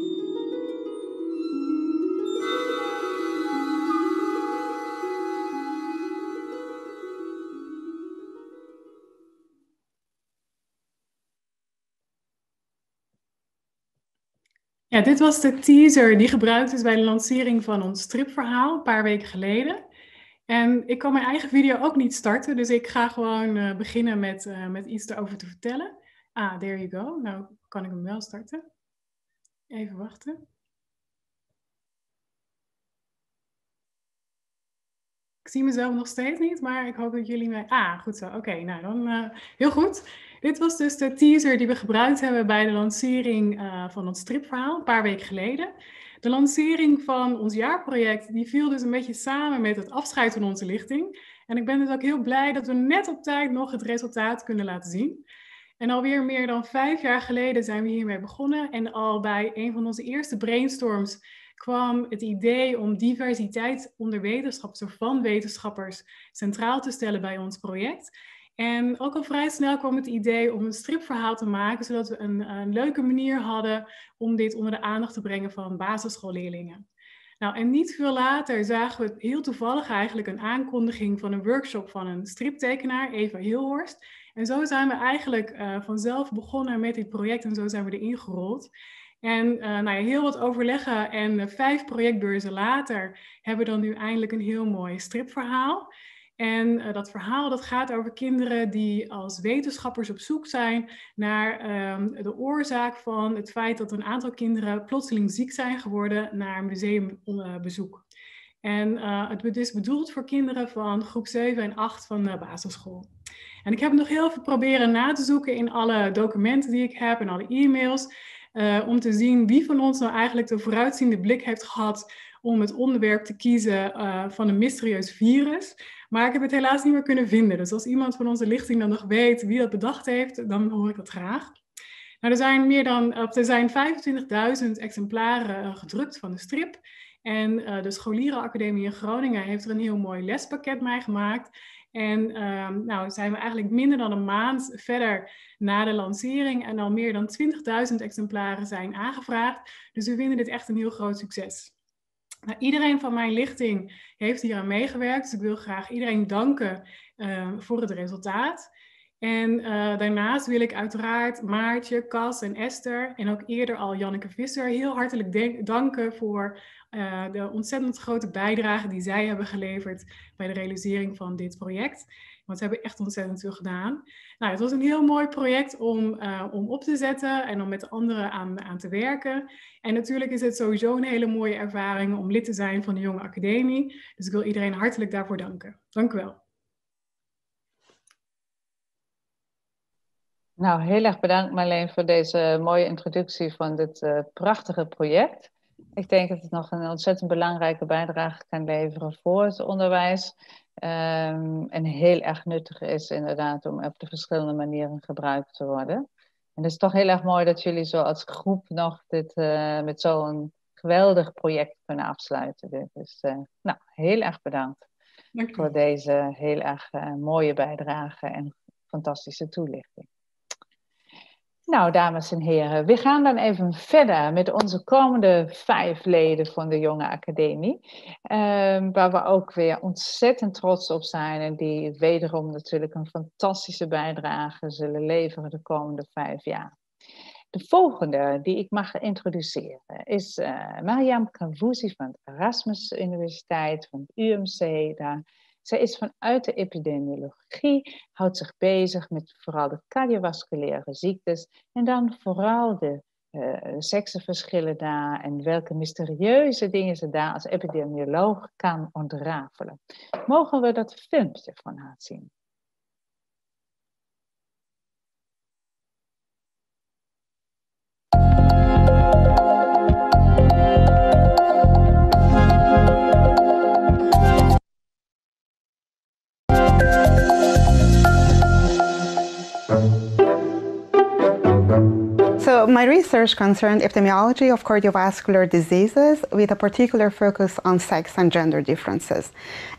Ja, dit was de teaser die gebruikt is bij de lancering van ons stripverhaal een paar weken geleden. En ik kan mijn eigen video ook niet starten, dus ik ga gewoon uh, beginnen met, uh, met iets erover te vertellen. Ah, there you go. Nou kan ik hem wel starten. Even wachten. Ik zie mezelf nog steeds niet, maar ik hoop dat jullie mij... Ah, goed zo. Oké, nou dan uh, heel goed. Dit was dus de teaser die we gebruikt hebben bij de lancering uh, van ons stripverhaal, een paar weken geleden. De lancering van ons jaarproject, die viel dus een beetje samen met het afscheid van onze lichting. En ik ben dus ook heel blij dat we net op tijd nog het resultaat kunnen laten zien. En alweer meer dan vijf jaar geleden zijn we hiermee begonnen. En al bij een van onze eerste brainstorms kwam het idee om diversiteit onder wetenschappers of van wetenschappers centraal te stellen bij ons project. En ook al vrij snel kwam het idee om een stripverhaal te maken, zodat we een, een leuke manier hadden om dit onder de aandacht te brengen van basisschoolleerlingen. Nou, en niet veel later zagen we heel toevallig eigenlijk een aankondiging van een workshop van een striptekenaar, Eva Hilhorst. En zo zijn we eigenlijk uh, vanzelf begonnen met dit project en zo zijn we erin gerold. En uh, nou ja, heel wat overleggen en uh, vijf projectbeurzen later hebben we dan nu eindelijk een heel mooi stripverhaal. En dat verhaal dat gaat over kinderen die als wetenschappers op zoek zijn naar um, de oorzaak van het feit dat een aantal kinderen plotseling ziek zijn geworden na een museumbezoek. En het is bedoeld voor kinderen van groep 7 en 8 van de basisschool. En ik heb nog heel veel proberen na te zoeken in alle documenten die ik heb en alle e-mails. Uh, om te zien wie van ons nou eigenlijk de vooruitziende blik heeft gehad om het onderwerp te kiezen uh, van een mysterieus virus. Maar ik heb het helaas niet meer kunnen vinden. Dus als iemand van onze lichting dan nog weet wie dat bedacht heeft, dan hoor ik dat graag. Nou, er zijn meer dan zijn 25.000 exemplaren uh, gedrukt van de strip. En de Scholierenacademie in Groningen heeft er een heel mooi lespakket mee gemaakt. En um, nou zijn we eigenlijk minder dan een maand verder na de lancering en al meer dan 20.000 exemplaren zijn aangevraagd. Dus we vinden dit echt een heel groot succes. Nou, iedereen van mijn lichting heeft hier aan meegewerkt. Dus ik wil graag iedereen danken voor het resultaat. En uh, daarnaast wil ik uiteraard Maartje, Cas en Esther en ook eerder al Janneke Visser heel hartelijk danken voor uh, de ontzettend grote bijdrage die zij hebben geleverd bij de realisering van dit project. Want ze hebben echt ontzettend veel gedaan. Nou, het was een heel mooi project om, uh, om op te zetten en om met anderen aan, aan te werken. En natuurlijk is het sowieso een hele mooie ervaring om lid te zijn van de Jonge Academie. Dus ik wil iedereen hartelijk daarvoor danken. Dank u wel. Nou, heel erg bedankt Marleen voor deze mooie introductie van dit uh, prachtige project. Ik denk dat het nog een ontzettend belangrijke bijdrage kan leveren voor het onderwijs. Um, en heel erg nuttig is inderdaad om op de verschillende manieren gebruikt te worden. En het is toch heel erg mooi dat jullie zo als groep nog dit uh, met zo'n geweldig project kunnen afsluiten. Dus uh, nou, heel erg bedankt voor deze heel erg mooie bijdrage en fantastische toelichting. Nou, dames en heren, we gaan dan even verder met onze komende vijf leden van de Jonge Academie. Um, waar we ook weer ontzettend trots op zijn en die wederom natuurlijk een fantastische bijdrage zullen leveren de komende vijf jaar. De volgende die ik mag introduceren is uh, Mariam Kavouzi van de Erasmus Universiteit, van UMC. Daar zij is vanuit de epidemiologie, houdt zich bezig met vooral de cardiovasculaire ziektes en dan vooral de uh, seksenverschillen daar en welke mysterieuze dingen ze daar als epidemioloog kan ontrafelen. Mogen we dat filmpje van haar zien? My research concerned epidemiology of cardiovascular diseases with a particular focus on sex and gender differences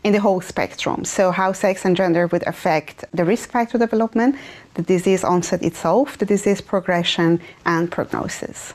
in the whole spectrum. So how sex and gender would affect the risk factor development, the disease onset itself, the disease progression, and prognosis.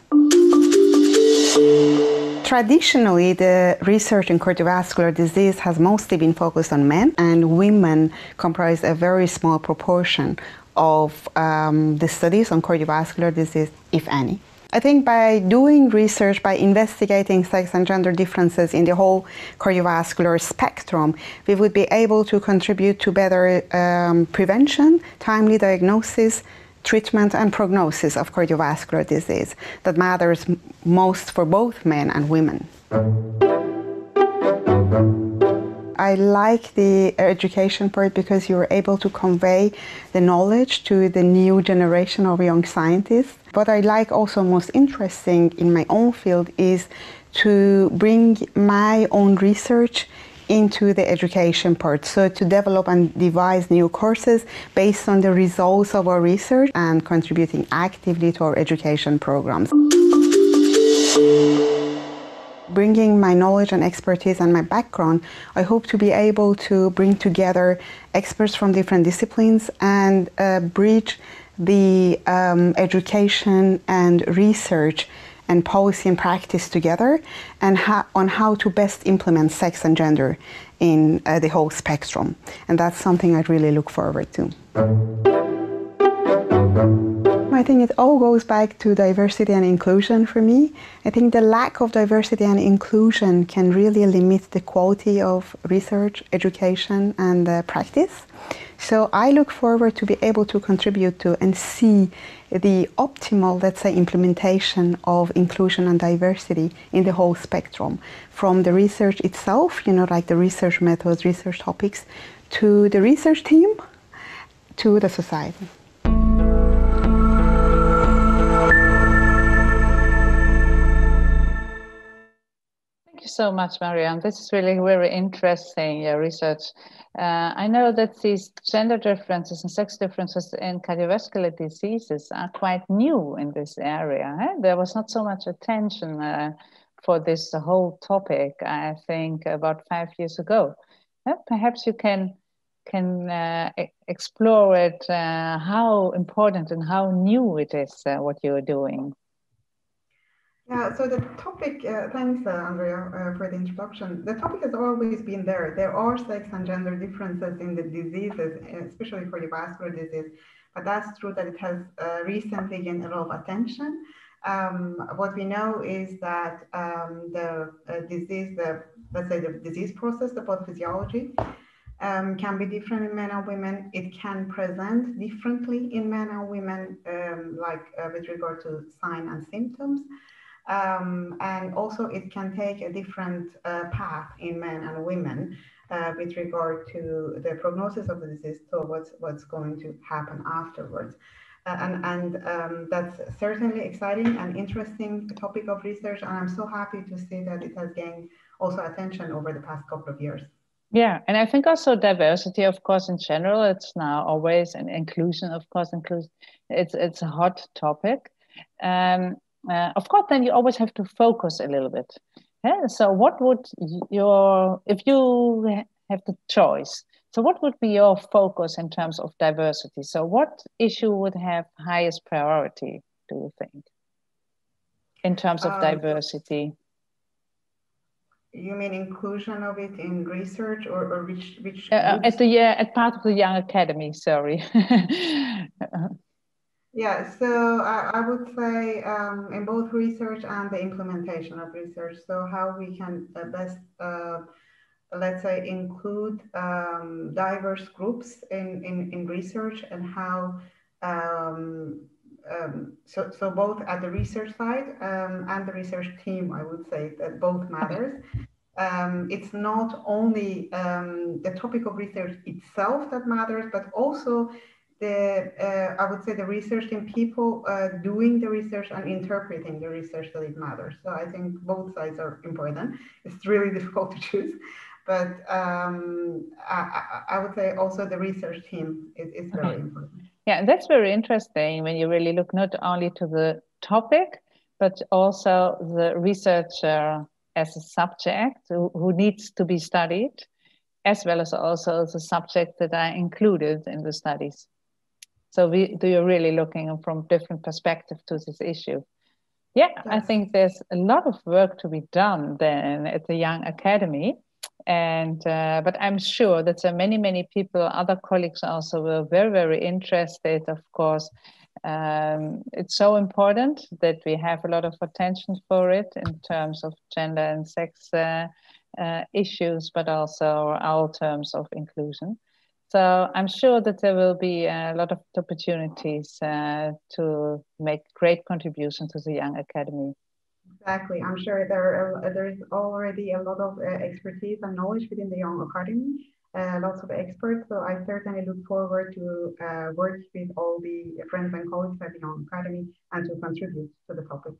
Traditionally, the research in cardiovascular disease has mostly been focused on men, and women comprise a very small proportion of um, the studies on cardiovascular disease, if any. I think by doing research, by investigating sex and gender differences in the whole cardiovascular spectrum, we would be able to contribute to better um, prevention, timely diagnosis, treatment, and prognosis of cardiovascular disease that matters most for both men and women. I like the education part because you're able to convey the knowledge to the new generation of young scientists. What I like also most interesting in my own field is to bring my own research into the education part. So to develop and devise new courses based on the results of our research and contributing actively to our education programs bringing my knowledge and expertise and my background, I hope to be able to bring together experts from different disciplines and uh, bridge the um, education and research and policy and practice together and on how to best implement sex and gender in uh, the whole spectrum. And that's something I really look forward to. I think it all goes back to diversity and inclusion for me. I think the lack of diversity and inclusion can really limit the quality of research, education, and uh, practice. So I look forward to be able to contribute to and see the optimal, let's say, implementation of inclusion and diversity in the whole spectrum, from the research itself, you know, like the research methods, research topics, to the research team, to the society. Thank you so much, Marianne. This is really very interesting research. Uh, I know that these gender differences and sex differences in cardiovascular diseases are quite new in this area. Eh? There was not so much attention uh, for this whole topic, I think, about five years ago. Perhaps you can can uh, explore it, uh, how important and how new it is uh, what you're doing. Yeah, so the topic, uh, thanks, uh, Andrea, uh, for the introduction. The topic has always been there. There are sex and gender differences in the diseases, especially cardiovascular disease, but that's true that it has uh, recently gained a lot of attention. Um, what we know is that um, the uh, disease, the let's say the disease process, the pathophysiology, um, can be different in men and women. It can present differently in men and women, um, like uh, with regard to sign and symptoms. Um, and also it can take a different uh, path in men and women uh, with regard to the prognosis of the disease, so what's, what's going to happen afterwards. Uh, and and um, that's certainly exciting and interesting topic of research, and I'm so happy to see that it has gained also attention over the past couple of years. Yeah, and I think also diversity, of course, in general, it's now always an inclusion, of course, inclusion. It's it's a hot topic. Um, uh, of course, then you always have to focus a little bit. Yeah? So, what would your, if you have the choice, so what would be your focus in terms of diversity? So, what issue would have highest priority, do you think, in terms of um, diversity? You mean inclusion of it in research or, or which which uh, at the yeah at part of the Young Academy? Sorry. Yeah, so I, I would say um, in both research and the implementation of research. So how we can uh, best, uh, let's say, include um, diverse groups in, in, in research and how, um, um so, so both at the research side um, and the research team, I would say that both matters. Um, it's not only the topic of research itself that matters, but also the uh, I would say the research in people uh, doing the research and interpreting the research that it matters. So I think both sides are important. It's really difficult to choose, but um, I, I, would say also the research team is, is very okay. important. Yeah, that's very interesting when you really look not only to the topic, but also the researcher as a subject who, who needs to be studied, as well as also the subjects that are included in the studies. So we, do you really looking from different perspective to this issue? Yeah. I think there's a lot of work to be done then at the Young Academy. And uh, but I'm sure that there are many, many people, other colleagues also were very, very interested, of course. Um, it's so important that we have a lot of attention for it in terms of gender and sex uh, uh, issues, but also our terms of inclusion. So I'm sure that there will be a lot of opportunities uh, to make great contribution to the Young Academy. Exactly. I'm sure there are, there is already a lot of uh, expertise and knowledge within the Young Academy. Uh, lots of experts. So I certainly look forward to uh, work with all the friends and colleagues at the Young Academy and to contribute to the topic.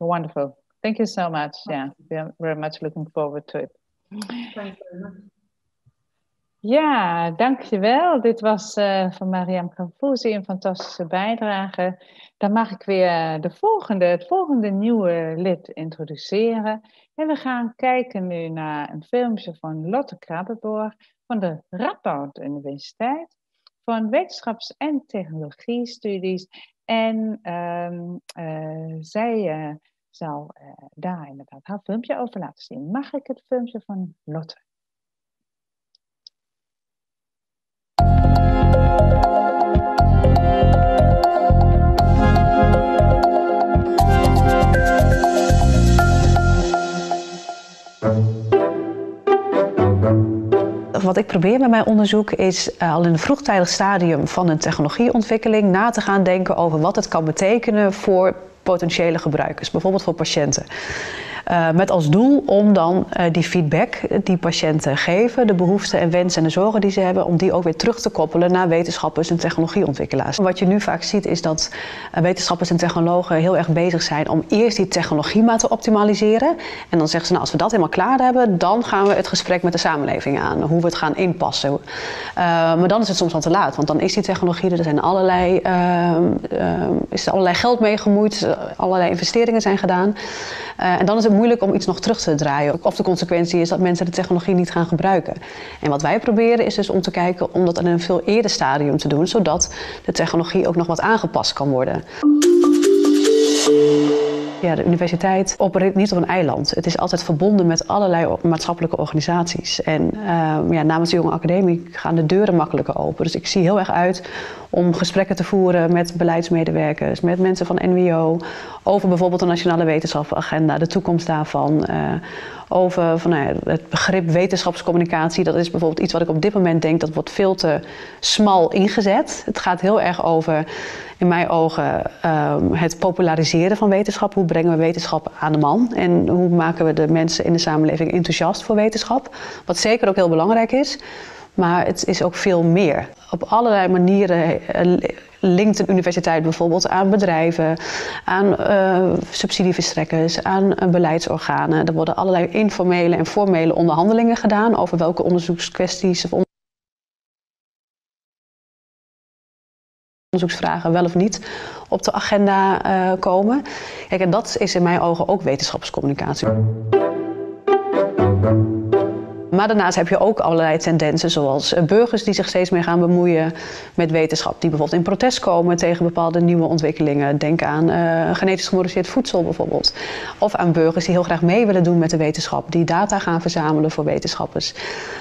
Wonderful. Thank you so much. Yeah, we're very much looking forward to it. Thank you very much. Ja, dankjewel. Dit was uh, van Mariam Kamfouzi een fantastische bijdrage. Dan mag ik weer de volgende, het volgende nieuwe lid introduceren. En we gaan kijken nu naar een filmpje van Lotte Krabbenborg van de Radboud Universiteit. Van wetenschaps- en technologiestudies. En um, uh, zij zal daar inderdaad haar filmpje over laten zien. Mag ik het filmpje van Lotte? Wat ik probeer met mijn onderzoek is uh, al in een vroegtijdig stadium van een technologieontwikkeling na te gaan denken over wat het kan betekenen voor potentiële gebruikers, bijvoorbeeld voor patiënten. Uh, met als doel om dan uh, die feedback die patiënten geven, de behoeften en wensen en de zorgen die ze hebben, om die ook weer terug te koppelen naar wetenschappers en technologieontwikkelaars. Wat je nu vaak ziet is dat uh, wetenschappers en technologen heel erg bezig zijn om eerst die technologie maar te optimaliseren. En dan zeggen ze, nou, als we dat helemaal klaar hebben, dan gaan we het gesprek met de samenleving aan, hoe we het gaan inpassen. maar dan is het soms al te laat, want dan is die technologie, er zijn allerlei, ehm, ehm, is er allerlei geld mee gemoeid, allerlei investeringen zijn gedaan. en dan is het moeilijk om iets nog terug te draaien. Of de consequentie is dat mensen de technologie niet gaan gebruiken. En wat wij proberen is dus om te kijken om dat in een veel eerder stadium te doen, zodat de technologie ook nog wat aangepast kan worden. Ja, de universiteit opereert niet op een eiland. Het is altijd verbonden met allerlei maatschappelijke organisaties. En ehm, ja, namens de Jonge Academie gaan de deuren makkelijker open. Dus ik zie heel erg uit om gesprekken te voeren met beleidsmedewerkers, met mensen van NWO, over bijvoorbeeld de Nationale Wetenschapsagenda, de toekomst daarvan. Uh, over van, nou ja, het begrip wetenschapscommunicatie. Dat is bijvoorbeeld iets wat ik op dit moment denk dat wordt veel te smal ingezet. Het gaat heel erg over, in mijn ogen, um, het populariseren van wetenschap. Hoe brengen we wetenschap aan de man? En hoe maken we de mensen in de samenleving enthousiast voor wetenschap? Wat zeker ook heel belangrijk is. Maar het is ook veel meer. Op allerlei manieren eh, linkt een universiteit bijvoorbeeld aan bedrijven, aan uh, subsidieverstrekkers, aan uh, beleidsorganen. Er worden allerlei informele en formele onderhandelingen gedaan over welke onderzoekskwesties of onderzoeksvragen wel of niet op de agenda uh, komen. Kijk, en dat is in mijn ogen ook wetenschapscommunicatie. Maar daarnaast heb je ook allerlei tendensen, zoals eh, burgers die zich steeds meer gaan bemoeien met wetenschap. Die bijvoorbeeld in protest komen tegen bepaalde nieuwe ontwikkelingen. Denk aan uh, genetisch gemodificeerd voedsel bijvoorbeeld. Of aan burgers die heel graag mee willen doen met de wetenschap. Die data gaan verzamelen voor wetenschappers.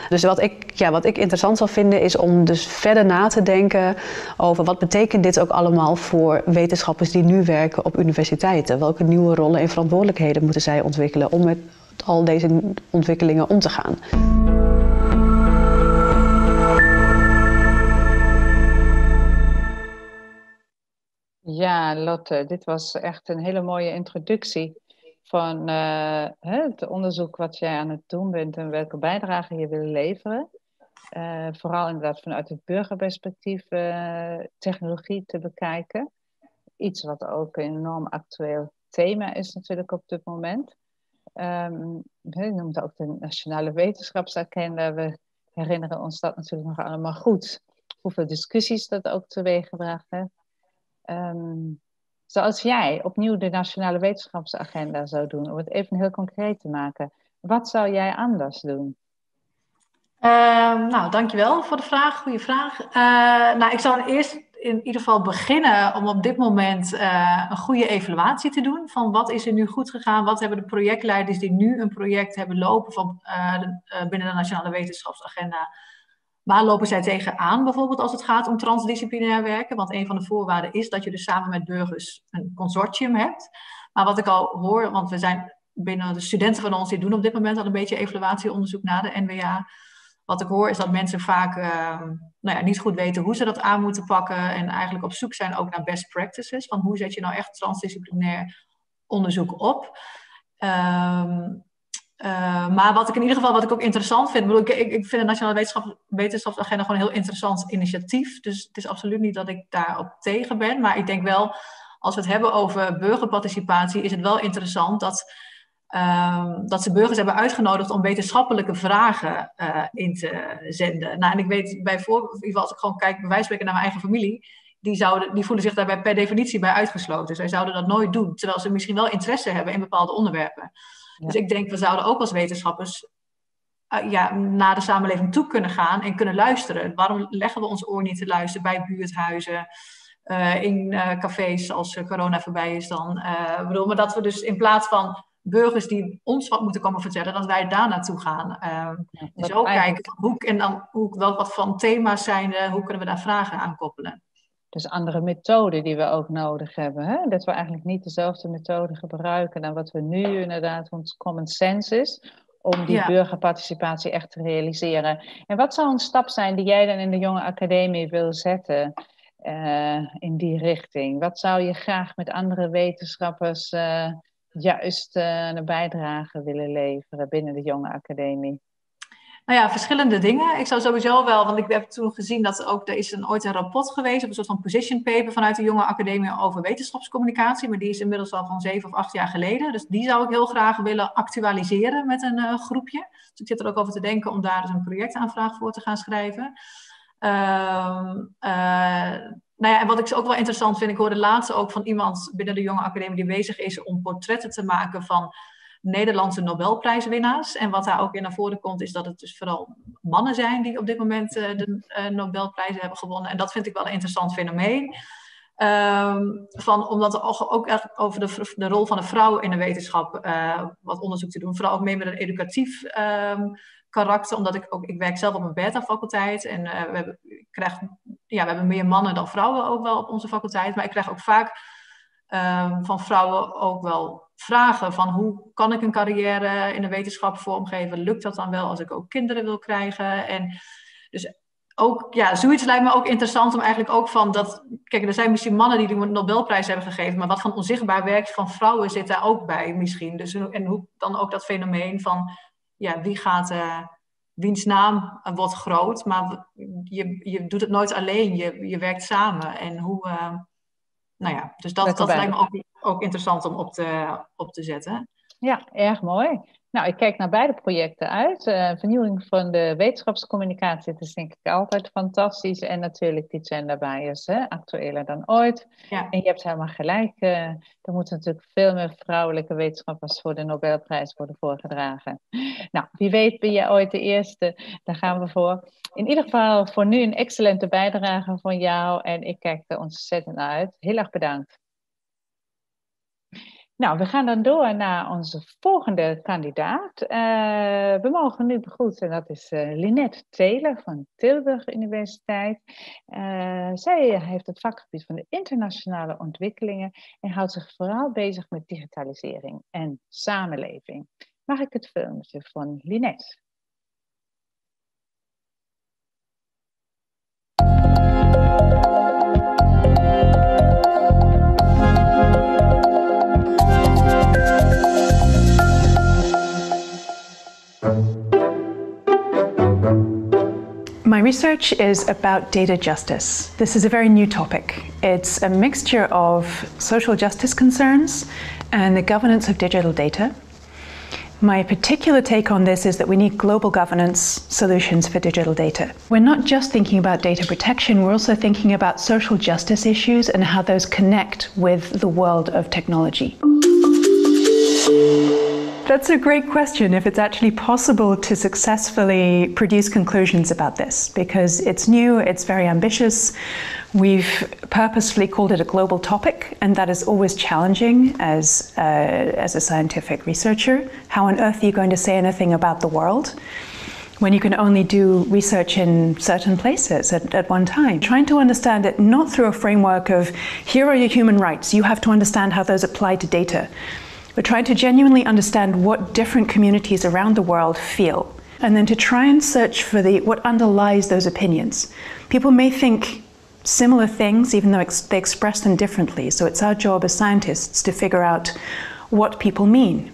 Dus wat ik, ja, wat ik interessant zal vinden is om dus verder na te denken over wat betekent dit ook allemaal voor wetenschappers die nu werken op universiteiten. Welke nieuwe rollen en verantwoordelijkheden moeten zij ontwikkelen om met al deze ontwikkelingen om te gaan. Ja, Lotte, dit was echt een hele mooie introductie van uh, het onderzoek wat jij aan het doen bent en welke bijdrage je wil leveren. Uh, vooral inderdaad vanuit het burgerperspectief uh, technologie te bekijken. Iets wat ook een enorm actueel thema is natuurlijk op dit moment. Um, je noemt ook de Nationale Wetenschapsagenda. We herinneren ons dat natuurlijk nog allemaal goed. Hoeveel discussies dat ook teweeggebracht heeft. Um, zoals jij opnieuw de Nationale Wetenschapsagenda zou doen, om het even heel concreet te maken. Wat zou jij anders doen? Uh, nou, dankjewel voor de vraag. Goeie vraag. Uh, nou, ik zou eerst in ieder geval beginnen om op dit moment uh, een goede evaluatie te doen van wat is er nu goed gegaan, wat hebben de projectleiders die nu een project hebben lopen van, de, uh, binnen de Nationale Wetenschapsagenda, waar lopen zij tegenaan bijvoorbeeld als het gaat om transdisciplinair werken, want een van de voorwaarden is dat je dus samen met burgers een consortium hebt. Maar wat ik al hoor, want we zijn binnen de studenten van ons, die doen op dit moment al een beetje evaluatieonderzoek naar de NWA, wat ik hoor is dat mensen vaak uh, nou ja, niet goed weten hoe ze dat aan moeten pakken. En eigenlijk op zoek zijn ook naar best practices. Van hoe zet je nou echt transdisciplinair onderzoek op. Um, uh, maar wat ik in ieder geval wat ik ook interessant vind. Bedoel, ik, ik, vind de Nationale Wetenschap, Wetenschapsagenda gewoon een heel interessant initiatief. Dus het is absoluut niet dat ik daarop tegen ben. Maar ik denk wel, als we het hebben over burgerparticipatie, is het wel interessant dat Um, dat ze burgers hebben uitgenodigd om wetenschappelijke vragen uh, in te zenden. Nou, en ik weet bijvoorbeeld, in ieder geval als ik gewoon kijk, bij wijze spreken naar mijn eigen familie, die, zouden, die voelen zich daarbij per definitie bij uitgesloten. Zij zouden dat nooit doen, terwijl ze misschien wel interesse hebben in bepaalde onderwerpen. Ja. Dus ik denk, we zouden ook als wetenschappers uh, ja, naar de samenleving toe kunnen gaan en kunnen luisteren. Waarom leggen we ons oor niet te luisteren bij buurthuizen? Uh, in cafés als corona voorbij is dan. bedoel, maar dat we dus in plaats van burgers die ons wat moeten komen vertellen, dat wij daar naartoe gaan. Uh, ja, zo kijken, hoe, en dan hoe, wel wat van thema's zijn, uh, hoe kunnen we daar vragen aan koppelen. Dus andere methoden die we ook nodig hebben. Hè? Dat we eigenlijk niet dezelfde methode gebruiken dan wat we nu inderdaad ons common sense is. Om die ja. burgerparticipatie echt te realiseren. En wat zou een stap zijn die jij dan in de jonge academie wil zetten uh, in die richting? Wat zou je graag met andere wetenschappers uh, juist uh, een bijdrage willen leveren binnen de jonge academie? Nou ja, verschillende dingen. Ik zou sowieso wel, want ik heb toen gezien dat ook, er is een, ooit een rapport geweest, een soort van position paper vanuit de jonge academie over wetenschapscommunicatie, maar die is inmiddels al van zeven of acht jaar geleden. Dus die zou ik heel graag willen actualiseren met een uh, groepje. Dus ik zit er ook over te denken om daar dus een projectaanvraag voor te gaan schrijven. Uh, uh, nou ja, en wat ik ook wel interessant vind, ik hoorde laatst ook van iemand binnen de jonge academie die bezig is om portretten te maken van Nederlandse Nobelprijswinnaars. En wat daar ook in naar voren komt, is dat het dus vooral mannen zijn die op dit moment uh, de uh, Nobelprijzen hebben gewonnen. En dat vind ik wel een interessant fenomeen. Ehm, van, omdat er ook echt over de, de, rol van de vrouw in de wetenschap uh, wat onderzoek te doen. Vooral ook meer met een educatief um, karakter, omdat ik ook, ik werk zelf op een beta-faculteit en uh, we, hebben, krijg, ja, we hebben meer mannen dan vrouwen ook wel op onze faculteit, maar ik krijg ook vaak um, van vrouwen ook wel vragen van hoe kan ik een carrière in de wetenschap vormgeven? Lukt dat dan wel als ik ook kinderen wil krijgen? En dus ook, ja, zoiets lijkt me ook interessant om eigenlijk ook van dat, kijk, er zijn misschien mannen die de Nobelprijs hebben gegeven, maar wat van onzichtbaar werk van vrouwen zit daar ook bij misschien. Dus, en hoe dan ook dat fenomeen van, ja, wie gaat, uh, wiens naam wordt groot, maar je, je doet het nooit alleen, je, je werkt samen. En hoe, uh, nou ja, dus dat, dat lijkt me ook, ook interessant om op te, op te zetten. Ja, erg mooi. Nou, ik kijk naar beide projecten uit. Uh, vernieuwing van de wetenschapscommunicatie, dat is denk ik altijd fantastisch. En natuurlijk die gender bias, hè? actueler dan ooit. Ja. En je hebt helemaal gelijk, uh, er moeten natuurlijk veel meer vrouwelijke wetenschappers voor de Nobelprijs worden voorgedragen. Nou, wie weet ben je ooit de eerste, daar gaan we voor. In ieder geval voor nu een excellente bijdrage van jou en ik kijk er ontzettend naar uit. Heel erg bedankt. Nou, we gaan dan door naar onze volgende kandidaat. Uh, we mogen nu begroeten, dat is uh, Linette Taylor van Tilburg Universiteit. Uh, zij heeft het vakgebied van de internationale ontwikkelingen en houdt zich vooral bezig met digitalisering en samenleving. Mag ik het filmpje van Linette? My research is about data justice. This is a very new topic. It's a mixture of social justice concerns and the governance of digital data. My particular take on this is that we need global governance solutions for digital data. We're not just thinking about data protection, we're also thinking about social justice issues and how those connect with the world of technology. That's a great question if it's actually possible to successfully produce conclusions about this because it's new, it's very ambitious. We've purposefully called it a global topic, and that is always challenging as, uh, as a scientific researcher. How on earth are you going to say anything about the world? when you can only do research in certain places at, at, one time. Trying to understand it not through a framework of here are your human rights, you have to understand how those apply to data, but trying to genuinely understand what different communities around the world feel, and then to try and search for the what underlies those opinions. People may think similar things, even though ex- they express them differently. So it's our job as scientists to figure out what people mean.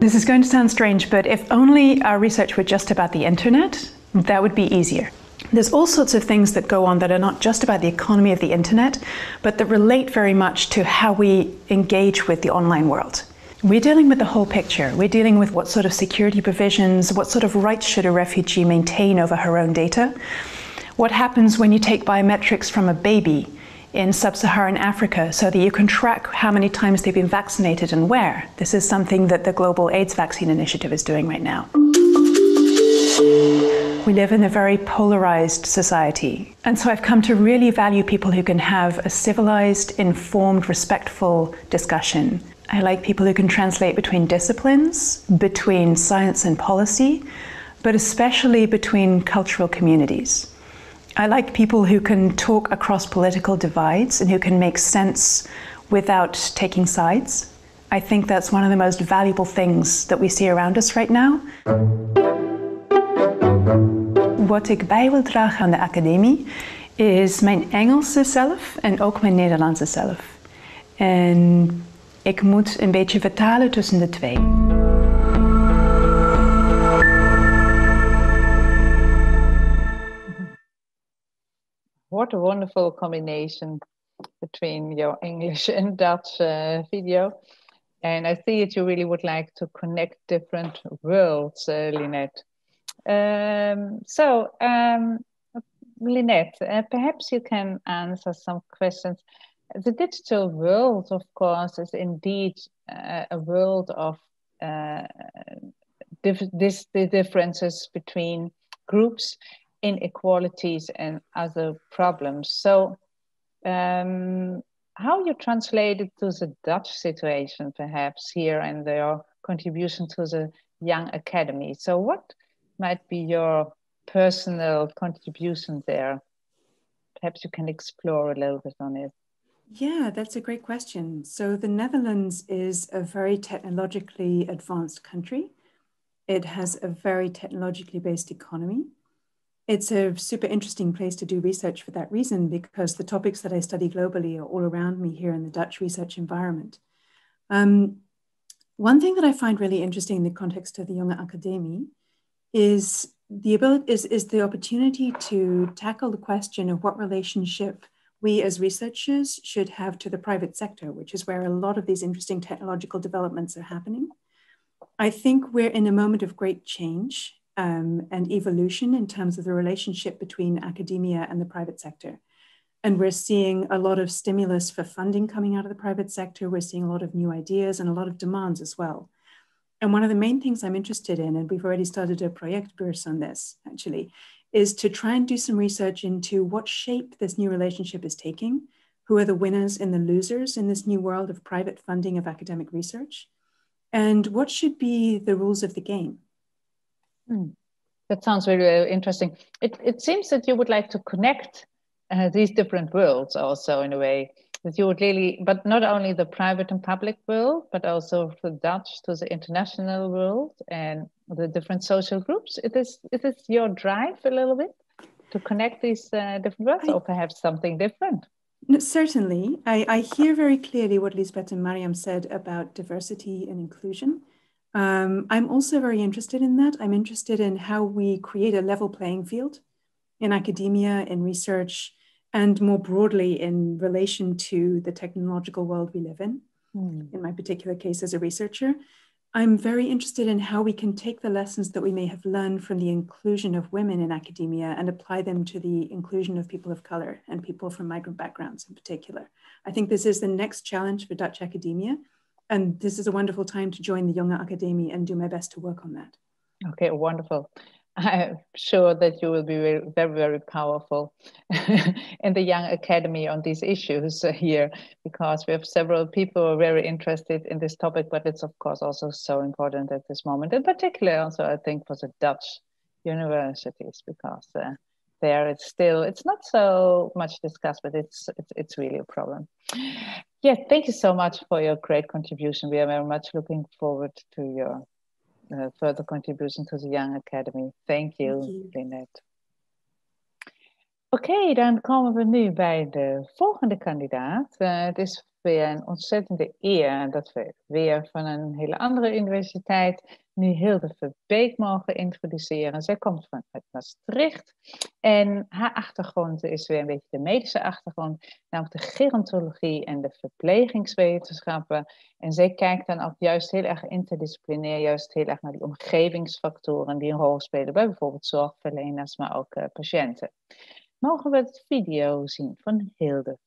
This is going to sound strange, but if only our research were just about the internet, that would be easier. There's all sorts of things that go on that are not just about the economy of the internet, but that relate very much to how we engage with the online world. We're dealing with the whole picture. We're dealing with what sort of security provisions, what sort of rights should a refugee maintain over her own data? What happens when you take biometrics from a baby in sub Saharan Africa so that you can track how many times they've been vaccinated and where? This is something that the Global AIDS Vaccine Initiative is doing right now. We live in a very polarized society. And so I've come to really value people who can have a civilized, informed, respectful discussion. I like people who can translate between disciplines, between science and policy, but especially between cultural communities. I like people who can talk across political divides and who can make sense without taking sides. I think that's one of the most valuable things that we see around us right now. Wat ik bij wil dragen aan de academie is mijn Engelse zelf en ook mijn Nederlandse zelf. En ik moet een beetje vertalen tussen de twee. What a wonderful combination between your English and Dutch uh, video. And I see that you really would like to connect different worlds, uh, Lynette. Um, so, um, Lynette, uh, perhaps you can answer some questions. The digital world, of course, is indeed uh, a world of uh, this, the differences between groups inequalities and other problems. So, um, how you translate it to the Dutch situation, perhaps here, and your contribution to the Young Academy. So, what might be your personal contribution there? Perhaps you can explore a little bit on it. Yeah, that's a great question. So, the Netherlands is a very technologically advanced country. It has a very technologically based economy. It's a super interesting place to do research for that reason because the topics that I study globally are all around me here in the Dutch research environment. Um, one thing that I find really interesting in the context of the Jonge Academie is the ability is, is the opportunity to tackle the question of what relationship we as researchers should have to the private sector, which is where a lot of these interesting technological developments are happening. I think we're in a moment of great change um, and evolution in terms of the relationship between academia and the private sector. And we're seeing a lot of stimulus for funding coming out of the private sector. We're seeing a lot of new ideas and a lot of demands as well. And one of the main things I'm interested in, and we've already started a project burs on this actually, is to try and do some research into what shape this new relationship is taking, who are the winners and the losers in this new world of private funding of academic research, and what should be the rules of the game. Hmm. That sounds very interesting. It, it seems that you would like to connect uh, these different worlds also in a way that you would really, but not only the private and public world, but also the Dutch to the international world and the different social groups. It is, it is your drive a little bit to connect these uh, different worlds, I, or perhaps something different. No, certainly. I, I hear very clearly what Lisbeth and Mariam said about diversity and inclusion. Um, I'm also very interested in that. I'm interested in how we create a level playing field in academia, in research, and more broadly in relation to the technological world we live in. Mm. In my particular case as a researcher, I'm very interested in how we can take the lessons that we may have learned from the inclusion of women in academia and apply them to the inclusion of people of color and people from migrant backgrounds in particular. I think this is the next challenge for Dutch academia and this is a wonderful time to join the Jonge Academie and do my best to work on that. Okay, wonderful. I'm sure that you will be very, very, very powerful in the Young Academy on these issues here, because we have several people who are very interested in this topic, but it's of course also so important at this moment, in particular also I think for the Dutch universities, because uh, there it's still it's not so much discussed but it's it's, it's really a problem. Yeah thank you so much for your great contribution. We are very much looking forward to your Uh, further contribution to the young academy thank you, thank you. Lynette Oké, dan komen we nu bij de volgende kandidaat. Uh, het is weer een ontzettende eer dat we weer van een hele andere universiteit nu Hilde Verbeek mogen introduceren. Zij komt vanuit Maastricht en haar achtergrond is weer een beetje de medische achtergrond, namelijk de gerontologie en de verplegingswetenschappen. En zij kijkt dan ook juist heel erg interdisciplinair, juist heel erg naar die omgevingsfactoren die een rol spelen bij bijvoorbeeld zorgverleners, maar ook uh, patiënten. Mogen we het video zien van Hilde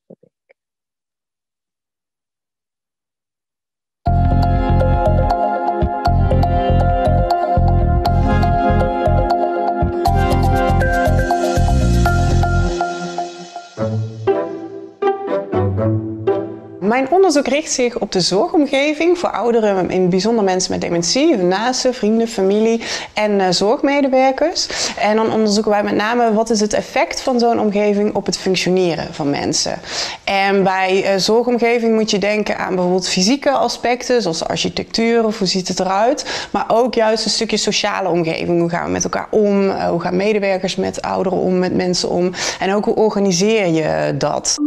Mijn onderzoek richt zich op de zorgomgeving voor ouderen, in bijzonder mensen met dementie, hun naasten, vrienden, familie en uh, zorgmedewerkers. En dan onderzoeken wij met name wat is het effect van zo'n omgeving op het functioneren van mensen. En bij uh, zorgomgeving moet je denken aan bijvoorbeeld fysieke aspecten, zoals architectuur of hoe ziet het eruit. Maar ook juist een stukje sociale omgeving. Hoe gaan we met elkaar om? Uh, hoe gaan medewerkers met ouderen om, met mensen om? En ook hoe organiseer je dat?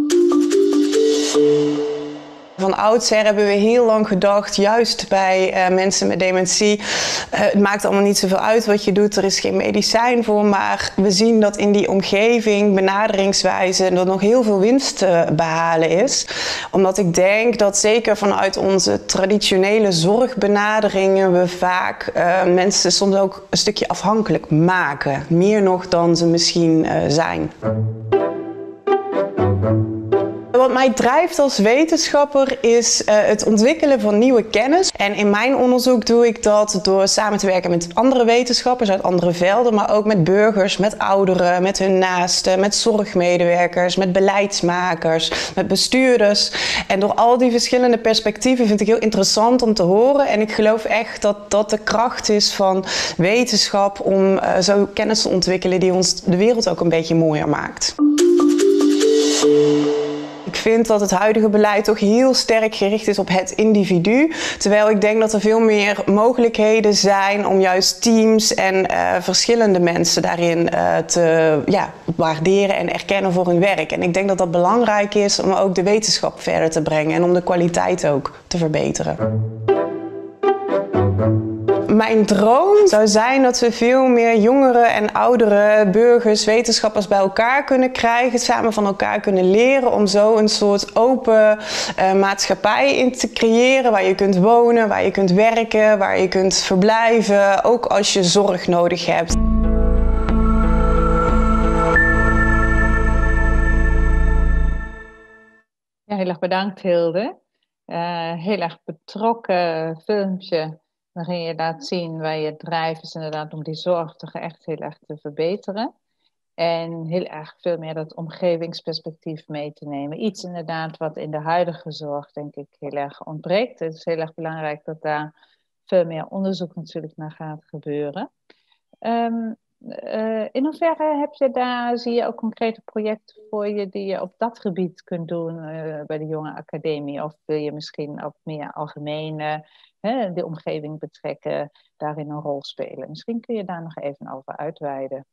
Van oudsher hebben we heel lang gedacht, juist bij uh, mensen met dementie, uh, het maakt allemaal niet zoveel uit wat je doet, er is geen medicijn voor, maar we zien dat in die omgeving, benaderingswijze, er nog heel veel winst te behalen is. Omdat ik denk dat zeker vanuit onze traditionele zorgbenaderingen we vaak mensen soms ook een stukje afhankelijk maken, meer nog dan ze misschien zijn wat mij drijft als wetenschapper is uh, het ontwikkelen van nieuwe kennis. En in mijn onderzoek doe ik dat door samen te werken met andere wetenschappers uit andere velden, maar ook met burgers, met ouderen, met hun naasten, met zorgmedewerkers, met beleidsmakers, met bestuurders. En door al die verschillende perspectieven vind ik heel interessant om te horen. En ik geloof echt dat dat de kracht is van wetenschap om uh, zo kennis te ontwikkelen die ons de wereld ook een beetje mooier maakt. Ik vind dat het huidige beleid toch heel sterk gericht is op het individu. Terwijl ik denk dat er veel meer mogelijkheden zijn om juist teams en uh, verschillende mensen daarin uh, te ja, waarderen en erkennen voor hun werk. En ik denk dat dat belangrijk is om ook de wetenschap verder te brengen en om de kwaliteit ook te verbeteren. Mijn droom zou zijn dat we veel meer jongeren en oudere burgers, wetenschappers bij elkaar kunnen krijgen, samen van elkaar kunnen leren om zo een soort open uh, maatschappij in te creëren waar je kunt wonen, waar je kunt werken, waar je kunt verblijven, ook als je zorg nodig hebt. Ja, heel erg bedankt Hilde. Uh, heel erg betrokken filmpje waarin je laat zien waar je drijf is inderdaad om die zorg toch echt heel erg te verbeteren. En heel erg veel meer dat omgevingsperspectief mee te nemen. Iets inderdaad wat in de huidige zorg denk ik heel erg ontbreekt. Het is heel erg belangrijk dat daar veel meer onderzoek natuurlijk naar gaat gebeuren. Um, uh, in hoeverre heb je daar, zie je ook concrete projecten voor je die je op dat gebied kunt doen uh, bij de jonge academie? Of wil je misschien ook meer algemene de omgeving betrekken, daarin een rol spelen. Misschien kun je daar nog even over uitweiden.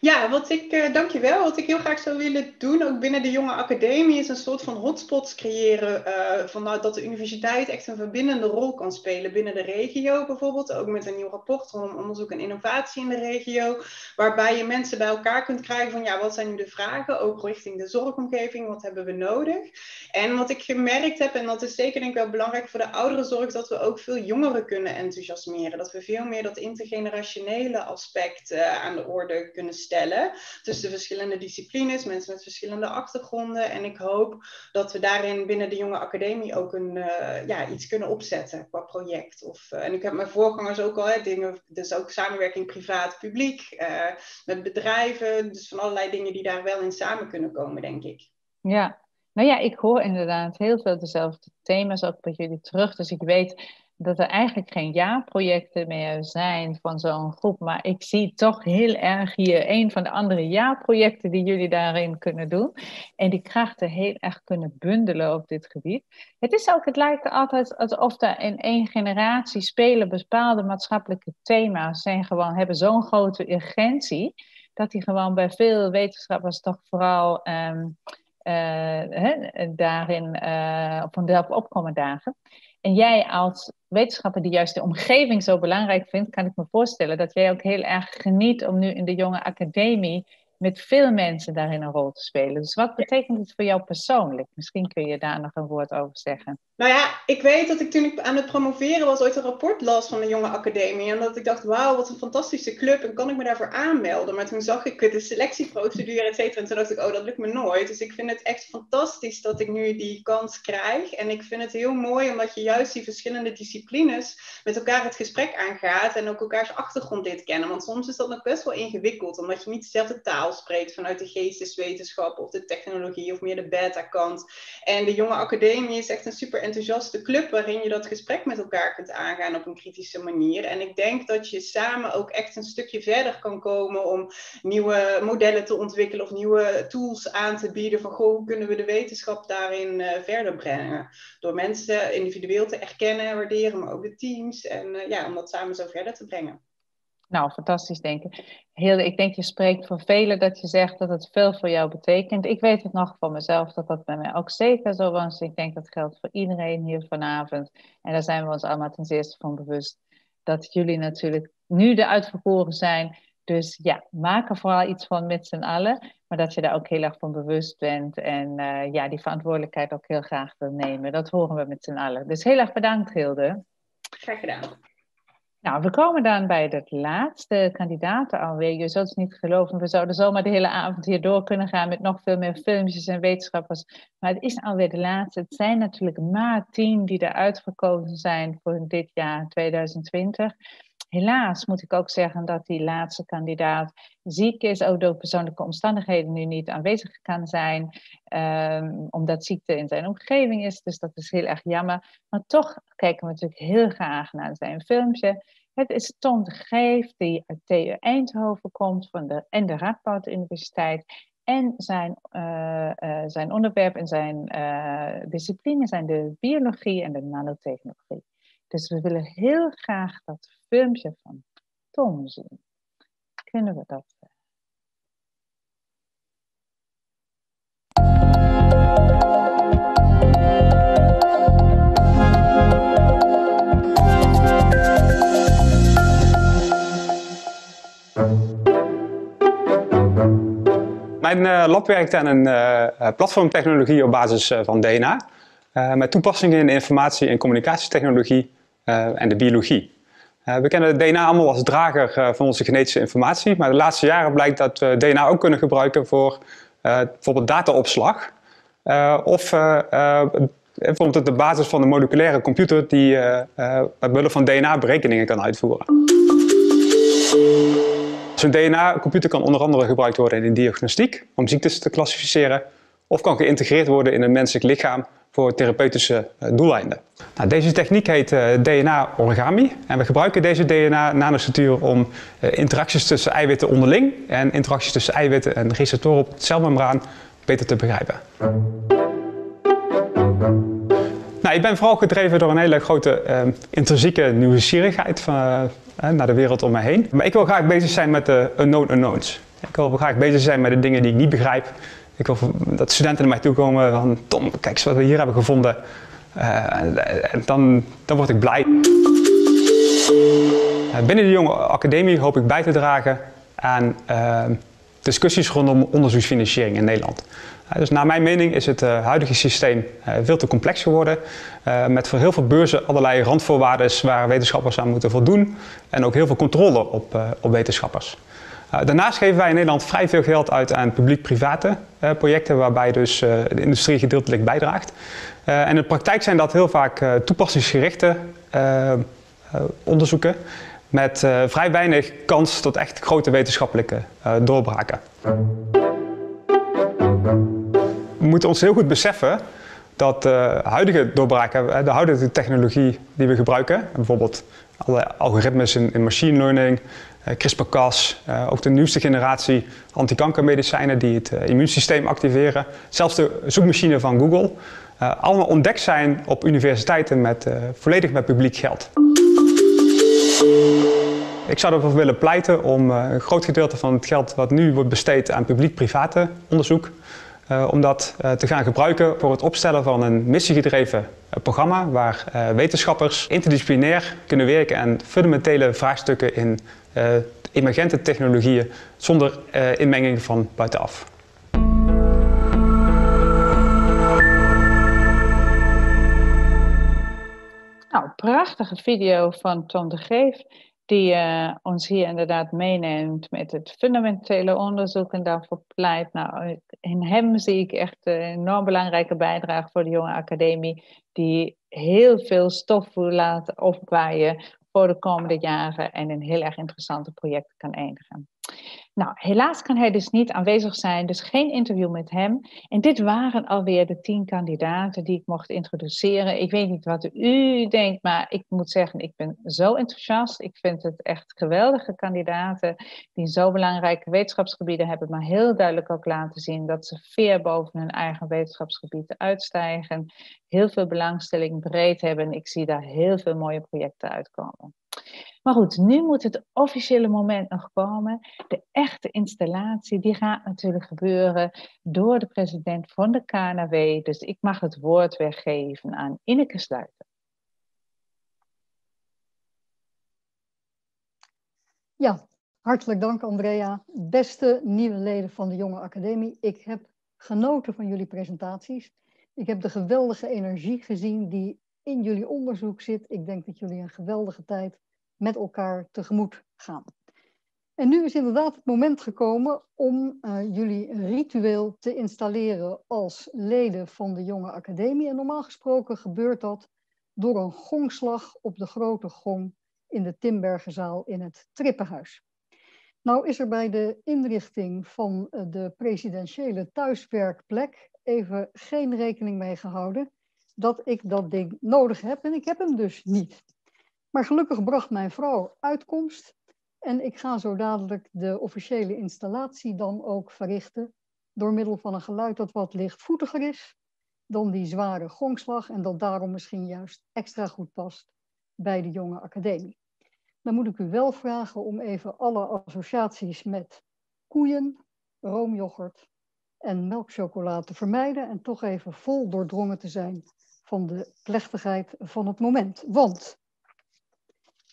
Ja, wat ik, uh, dankjewel. Wat ik heel graag zou willen doen, ook binnen de jonge academie, is een soort van hotspots creëren. Uh, van, nou, dat de universiteit echt een verbindende rol kan spelen binnen de regio bijvoorbeeld. Ook met een nieuw rapport rondom onderzoek en innovatie in de regio. Waarbij je mensen bij elkaar kunt krijgen van, ja, wat zijn nu de vragen? Ook richting de zorgomgeving, wat hebben we nodig? En wat ik gemerkt heb, en dat is zeker denk ik wel belangrijk voor de ouderenzorg, dat we ook veel jongeren kunnen enthousiasmeren. Dat we veel meer dat intergenerationele aspect uh, aan de orde kunnen stellen tussen de verschillende disciplines, mensen met verschillende achtergronden. En ik hoop dat we daarin binnen de jonge academie ook een, uh, ja, iets kunnen opzetten qua project. Of, uh, en ik heb mijn voorgangers ook al, hè, dingen, dus ook samenwerking privaat-publiek, uh, met bedrijven, dus van allerlei dingen die daar wel in samen kunnen komen, denk ik. Ja, nou ja, ik hoor inderdaad heel veel dezelfde thema's ook bij jullie terug. Dus ik weet dat er eigenlijk geen jaarprojecten meer zijn van zo'n groep. Maar ik zie toch heel erg hier een van de andere jaarprojecten die jullie daarin kunnen doen. En die krachten heel erg kunnen bundelen op dit gebied. Het is ook, het lijkt altijd alsof er in één generatie spelen bepaalde maatschappelijke thema's zijn gewoon, hebben zo'n grote urgentie. Dat die gewoon bij veel wetenschappers toch vooral um, uh, he, daarin uh, op een opkomen dagen. En jij als wetenschapper die juist de omgeving zo belangrijk vindt, kan ik me voorstellen dat jij ook heel erg geniet om nu in de jonge academie met veel mensen daarin een rol te spelen. Dus wat betekent het voor jou persoonlijk? Misschien kun je daar nog een woord over zeggen. Nou ja, ik weet dat ik toen ik aan het promoveren was ooit een rapport las van de Jonge Academie. En dat ik dacht, wauw, wat een fantastische club. En kan ik me daarvoor aanmelden? Maar toen zag ik de selectieprocedure, et cetera. En toen dacht ik, oh, dat lukt me nooit. Dus ik vind het echt fantastisch dat ik nu die kans krijg. En ik vind het heel mooi omdat je juist die verschillende disciplines met elkaar het gesprek aangaat. En ook elkaars achtergrond dit kennen. Want soms is dat nog best wel ingewikkeld. Omdat je niet dezelfde taal spreekt vanuit de geesteswetenschap of de technologie of meer de beta-kant. En de Jonge Academie is echt een super enthousiaste club waarin je dat gesprek met elkaar kunt aangaan op een kritische manier. En ik denk dat je samen ook echt een stukje verder kan komen om nieuwe modellen te ontwikkelen of nieuwe tools aan te bieden van hoe kunnen we de wetenschap daarin uh, verder brengen. Door mensen individueel te erkennen en waarderen, maar ook de teams. En uh, ja, om dat samen zo verder te brengen. Nou, fantastisch denk ik. Heel, ik denk je spreekt voor velen dat je zegt dat het veel voor jou betekent. Ik weet het nog van mezelf dat dat bij mij ook zeker zo was. Ik denk dat geldt voor iedereen hier vanavond. En daar zijn we ons allemaal ten zeerste van bewust. Dat jullie natuurlijk nu de uitverkoren zijn. Dus ja, maak er vooral iets van met z'n allen. Maar dat je daar ook heel erg van bewust bent. En uh, ja, die verantwoordelijkheid ook heel graag wil nemen. Dat horen we met z'n allen. Dus heel erg bedankt Hilde. Graag gedaan. Nou, we komen dan bij de laatste kandidaten alweer. Je zult het niet geloven, we zouden zomaar de hele avond hier door kunnen gaan met nog veel meer filmpjes en wetenschappers. Maar het is alweer de laatste. Het zijn natuurlijk maar tien die er uitgekozen zijn voor dit jaar 2020. Helaas moet ik ook zeggen dat die laatste kandidaat ziek is, ook door persoonlijke omstandigheden nu niet aanwezig kan zijn, um, omdat ziekte in zijn omgeving is. Dus dat is heel erg jammer. Maar toch kijken we natuurlijk heel graag naar zijn filmpje. Het is Tom de Geef, die uit TU Eindhoven komt van de, en de Radboud Universiteit. En zijn, uh, uh, zijn onderwerp en zijn uh, discipline zijn de biologie en de nanotechnologie. Dus we willen heel graag dat filmpje van Tom zien. Kunnen we dat? Mijn uh, lab werkt aan een uh, platformtechnologie op basis van DNA. met toepassingen in informatie- en communicatietechnologie en de biologie. Uh, we kennen DNA allemaal als drager uh, van onze genetische informatie, maar de laatste jaren blijkt dat we DNA ook kunnen gebruiken voor bijvoorbeeld dataopslag. of bijvoorbeeld de basis van de moleculaire computer die met behulp van DNA berekeningen kan uitvoeren. Zo'n DNA-computer kan onder andere gebruikt worden in de diagnostiek om ziektes te klassificeren of kan geïntegreerd worden in een menselijk lichaam voor therapeutische doeleinden. Nou, deze techniek heet uh, DNA-origami en we gebruiken deze DNA-nanostructuur om uh, interacties tussen eiwitten onderling en interacties tussen eiwitten en receptoren op het celmembraan beter te begrijpen. Nou, ik ben vooral gedreven door een hele grote uh, intrinsieke nieuwsgierigheid van, naar de wereld om me heen. Maar ik wil graag bezig zijn met de unknown unknowns. Ik wil graag bezig zijn met de dingen die ik niet begrijp. Ik wil dat studenten naar mij toe komen van Tom, kijk eens wat we hier hebben gevonden. Uh, dan, dan word ik blij. Uh, binnen de jonge academie hoop ik bij te dragen aan uh, discussies rondom onderzoeksfinanciering in Nederland. dus naar mijn mening is het huidige systeem veel te complex geworden. met voor heel veel beurzen allerlei randvoorwaarden waar wetenschappers aan moeten voldoen. En ook heel veel controle op, op wetenschappers. Uh, daarnaast geven wij in Nederland vrij veel geld uit aan publiek-private uh, projecten, waarbij dus uh, de industrie gedeeltelijk bijdraagt. en in de praktijk zijn dat heel vaak toepassingsgerichte onderzoeken met vrij weinig kans tot echt grote wetenschappelijke doorbraken. We moeten ons heel goed beseffen dat de huidige doorbraken, de huidige technologie die we gebruiken, bijvoorbeeld alle algoritmes in, in machine learning, CRISPR-Cas, uh, ook de nieuwste generatie antikankermedicijnen die het uh, immuunsysteem activeren, zelfs de zoekmachine van Google, allemaal ontdekt zijn op universiteiten met, volledig met publiek geld. Ik zou ervoor willen pleiten om een groot gedeelte van het geld wat nu wordt besteed aan publiek-private onderzoek, om dat te gaan gebruiken voor het opstellen van een missiegedreven programma waar wetenschappers interdisciplinair kunnen werken aan fundamentele vraagstukken in emergente technologieën zonder inmenging van buitenaf. Nou, prachtige video van Tom de Geef die uh, ons hier inderdaad meeneemt met het fundamentele onderzoek en daarvoor pleit. Nou, in hem zie ik echt een enorm belangrijke bijdrage voor de jonge academie, die heel veel stof laat opwaaien voor de komende jaren en een heel erg interessante project kan eindigen. Nou, helaas kan hij dus niet aanwezig zijn, dus geen interview met hem. En dit waren alweer de tien kandidaten die ik mocht introduceren. Ik weet niet wat u denkt, maar ik moet zeggen, ik ben zo enthousiast. Ik vind het echt geweldige kandidaten die zo belangrijke wetenschapsgebieden hebben, maar heel duidelijk ook laten zien dat ze ver boven hun eigen wetenschapsgebied uitstijgen. Heel veel belangstelling breed hebben. Ik zie daar heel veel mooie projecten uitkomen. Maar goed, nu moet het officiële moment nog komen. De echte installatie, die gaat natuurlijk gebeuren door de president van de KNW. Dus ik mag het woord weggeven aan Ineke Sluiter. Ja, hartelijk dank Andrea. Beste nieuwe leden van de Jonge Academie, ik heb genoten van jullie presentaties. Ik heb de geweldige energie gezien die in jullie onderzoek zit. Ik denk dat jullie een geweldige tijd met elkaar tegemoet gaan. En nu is inderdaad het moment gekomen om uh, jullie ritueel te installeren als leden van de Jonge Academie. En normaal gesproken gebeurt dat door een gongslag op de grote gong in de Timbergenzaal in het Trippenhuis. Nou is er bij de inrichting van eh, de presidentiële thuiswerkplek even geen rekening mee gehouden dat ik dat ding nodig heb en ik heb hem dus niet. Maar gelukkig bracht mijn vrouw uitkomst en ik ga zo dadelijk de officiële installatie dan ook verrichten door middel van een geluid dat wat lichtvoetiger is dan die zware gongslag en dat daarom misschien juist extra goed past bij de jonge academie. Dan moet ik u wel vragen om even alle associaties met koeien, roomyoghurt en melkchocolade te vermijden en toch even vol doordrongen te zijn van de plechtigheid van het moment. Want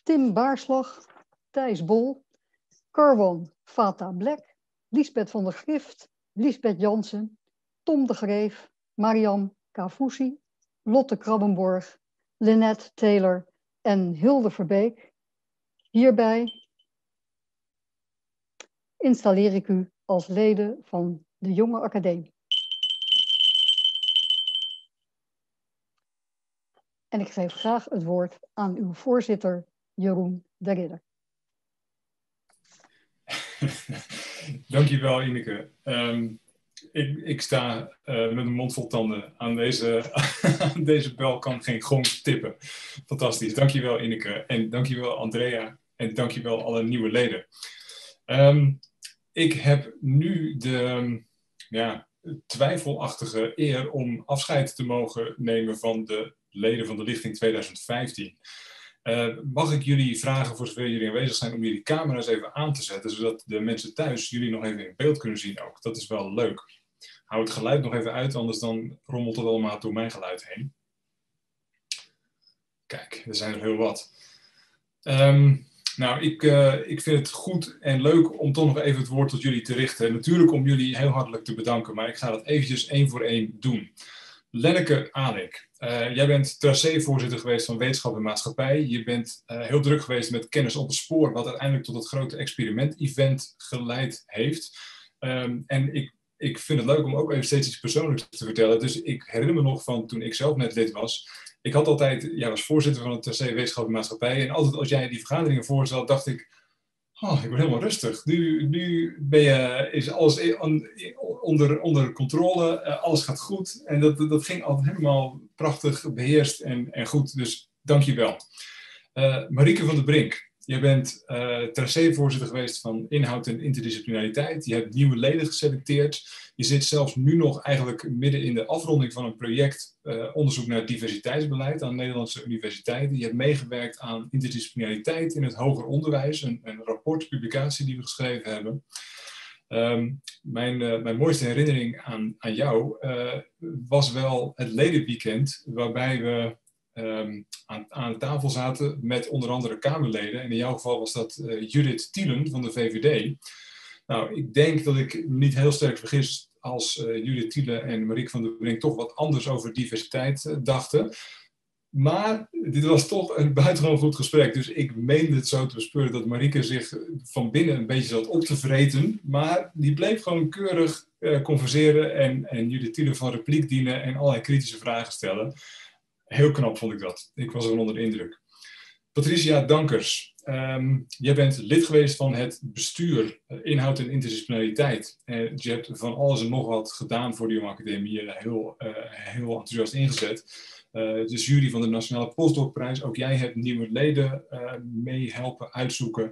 Tim Baarslag, Thijs Bol, Carwon Fata Black, Lisbeth van der Grift, Lisbeth Jansen, Tom de Greef, Mariam Kafusi, Lotte Krabbenborg, Lynette Taylor en Hilde Verbeek. Hierbij installeer ik u als leden van de Jonge Academie. En ik geef graag het woord aan uw voorzitter, Jeroen de Ridder. Dankjewel, Ineke. Um, ik, sta uh, met een mond vol tanden aan deze, deze bel, kan geen gong tippen. Fantastisch. Dankjewel, Ineke. En dankjewel, Andrea. En dankjewel, alle nieuwe leden. Um, ik heb nu de ja, twijfelachtige eer om afscheid te mogen nemen van de leden van de lichting 2015. Uh, mag ik jullie vragen, voor zover jullie aanwezig zijn, om jullie camera's even aan te zetten, zodat de mensen thuis jullie nog even in beeld kunnen zien ook. Dat is wel leuk. Hou het geluid nog even uit, anders dan rommelt het allemaal door mijn geluid heen. Kijk, er zijn er heel wat. Um, nou, ik, uh, ik vind het goed en leuk om toch nog even het woord tot jullie te richten. Natuurlijk om jullie heel hartelijk te bedanken, maar ik ga dat eventjes één voor één doen. Lenneke Alink, uh, jij bent tracé-voorzitter geweest van Wetenschap en Maatschappij. Je bent uh, heel druk geweest met kennis op het spoor, wat uiteindelijk tot het grote experiment-event geleid heeft. Um, en ik, ik vind het leuk om ook even steeds iets persoonlijks te vertellen. Dus ik herinner me nog van toen ik zelf net lid was. Ik had altijd, jij was voorzitter van het tracé Wetenschap en Maatschappij. En altijd als jij die vergaderingen voorstelde, dacht ik Oh, ik word helemaal rustig. Nu, nu ben je, is alles onder, onder controle, eh, alles gaat goed. En dat, dat ging altijd helemaal prachtig beheerst en, en goed. Dus dank je wel. Uh, Marieke van der Brink, je bent uh, tracé-voorzitter geweest van inhoud en interdisciplinariteit. Je hebt nieuwe leden geselecteerd. Je zit zelfs nu nog eigenlijk midden in de afronding van een project uh, onderzoek naar diversiteitsbeleid aan Nederlandse universiteiten. Je hebt meegewerkt aan interdisciplinariteit in het hoger onderwijs, een, een rapport, publicatie die we geschreven hebben. Um, mijn, uh, mijn mooiste herinnering aan, aan jou was wel het ledenweekend waarbij we um, aan, aan tafel zaten met onder andere Kamerleden. En in jouw geval was dat uh, Judith Tielen van de VVD. Nou, ik denk dat ik niet heel sterk vergis als uh, Judith Tielen en Marieke van der Brink toch wat anders over diversiteit uh, dachten. Maar dit was toch een buitengewoon goed gesprek. Dus ik meende het zo te bespeuren dat Marieke zich van binnen een beetje zat op te vreten. Maar die bleef gewoon keurig converseren en, en Judith Tielen van repliek dienen en allerlei kritische vragen stellen. Heel knap vond ik dat. Ik was er onder de indruk. Patricia Dankers, um, jij bent lid geweest van het bestuur uh, inhoud en interdisciplinariteit. Uh, je hebt van alles en nog wat gedaan voor de Jonge Academie, uh, heel, heel enthousiast ingezet. dus jury van de Nationale Postdocprijs, ook jij hebt nieuwe leden mee helpen uitzoeken.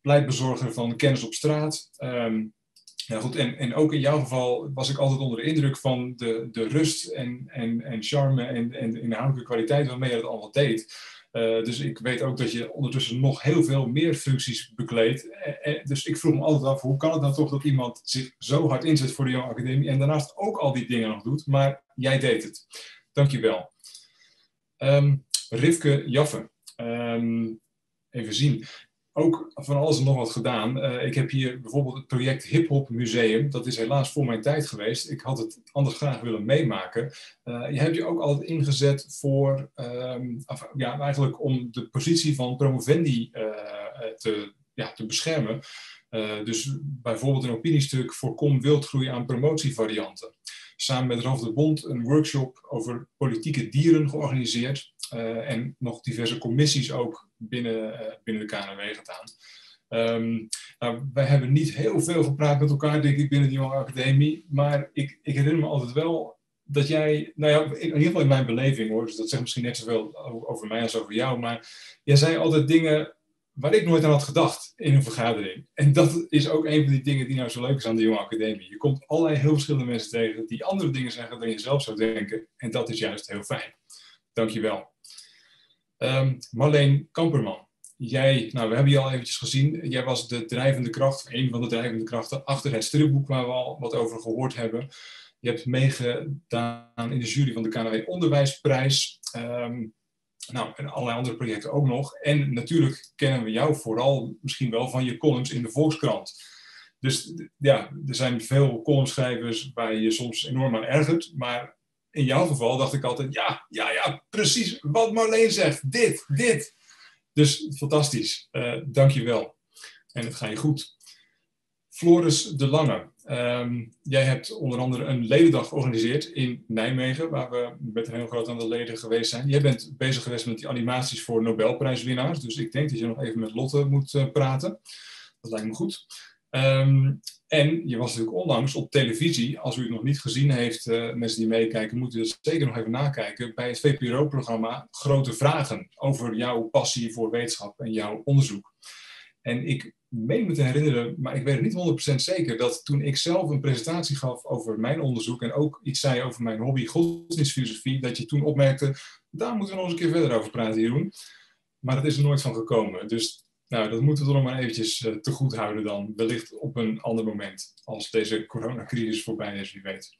Pleitbezorger van Kennis op Straat. Um, ja, goed. En, en ook in jouw geval was ik altijd onder de indruk van de, de rust en, en, en charme en, en de inhoudelijke kwaliteit waarmee je dat allemaal deed. Uh, dus ik weet ook dat je ondertussen nog heel veel meer functies bekleedt. Uh, dus ik vroeg me altijd af, hoe kan het nou toch dat iemand zich zo hard inzet voor de Jonge Academie en daarnaast ook al die dingen nog doet, maar jij deed het. Dankjewel. Um, Rivke Jaffe. Um, even zien ook van alles en nog wat gedaan. Eh, ik heb hier bijvoorbeeld het project Hip Hop Museum. Dat is helaas voor mijn tijd geweest. Ik had het anders graag willen meemaken. Uh, je hebt je ook altijd ingezet voor, um, ja, eigenlijk om de positie van promovendi uh, te, ja, te beschermen. dus bijvoorbeeld een opiniestuk voorkom wildgroei aan promotievarianten. Samen met Ralf de Bond een workshop over politieke dieren georganiseerd. en nog diverse commissies ook binnen, uh, binnen de KNW gedaan. Um, nou, wij hebben niet heel veel gepraat met elkaar, denk ik, binnen de Jonge Academie. Maar ik, ik herinner me altijd wel dat jij, nou ja, in ieder geval in mijn beleving hoor, dus dat zegt misschien net zoveel over mij als over jou, maar jij zei altijd dingen waar ik nooit aan had gedacht in een vergadering. En dat is ook een van die dingen die nou zo leuk is aan de Jonge Academie. Je komt allerlei heel verschillende mensen tegen die andere dingen zeggen dan je zelf zou denken. En dat is juist heel fijn. Dankjewel. Um, Marleen Kamperman, jij, nou we hebben je al eventjes gezien, jij was de drijvende kracht, een van de drijvende krachten achter het stripboek waar we al wat over gehoord hebben. Je hebt meegedaan in de jury van de KNW Onderwijsprijs. Um, nou, en allerlei andere projecten ook nog. En natuurlijk kennen we jou vooral misschien wel van je columns in de Volkskrant. Dus ja, er zijn veel columnschrijvers waar je soms enorm aan ergert. Maar in jouw geval dacht ik altijd, ja, ja, ja, precies wat Marleen zegt. Dit, dit. Dus fantastisch. Uh, Dank je wel. En het gaat je goed. Floris de Lange. Um, jij hebt onder andere een ledendag georganiseerd in Nijmegen, waar we met een heel groot aantal leden geweest zijn. Jij bent bezig geweest met die animaties voor Nobelprijswinnaars, dus ik denk dat je nog even met Lotte moet uh, praten. Dat lijkt me goed. Um, en je was natuurlijk onlangs op televisie, als u het nog niet gezien heeft, uh, mensen die meekijken, moeten het zeker nog even nakijken, bij het VPRO-programma Grote Vragen over jouw passie voor wetenschap en jouw onderzoek. En ik meen me te herinneren, maar ik weet het niet 100% zeker, dat toen ik zelf een presentatie gaf over mijn onderzoek en ook iets zei over mijn hobby godsdienstfilosofie, dat je toen opmerkte, daar moeten we nog eens een keer verder over praten, Jeroen. Maar dat is er nooit van gekomen. Dus nou, dat moeten we nog maar eventjes uh, te goed houden dan. Wellicht op een ander moment, als deze coronacrisis voorbij is, wie weet.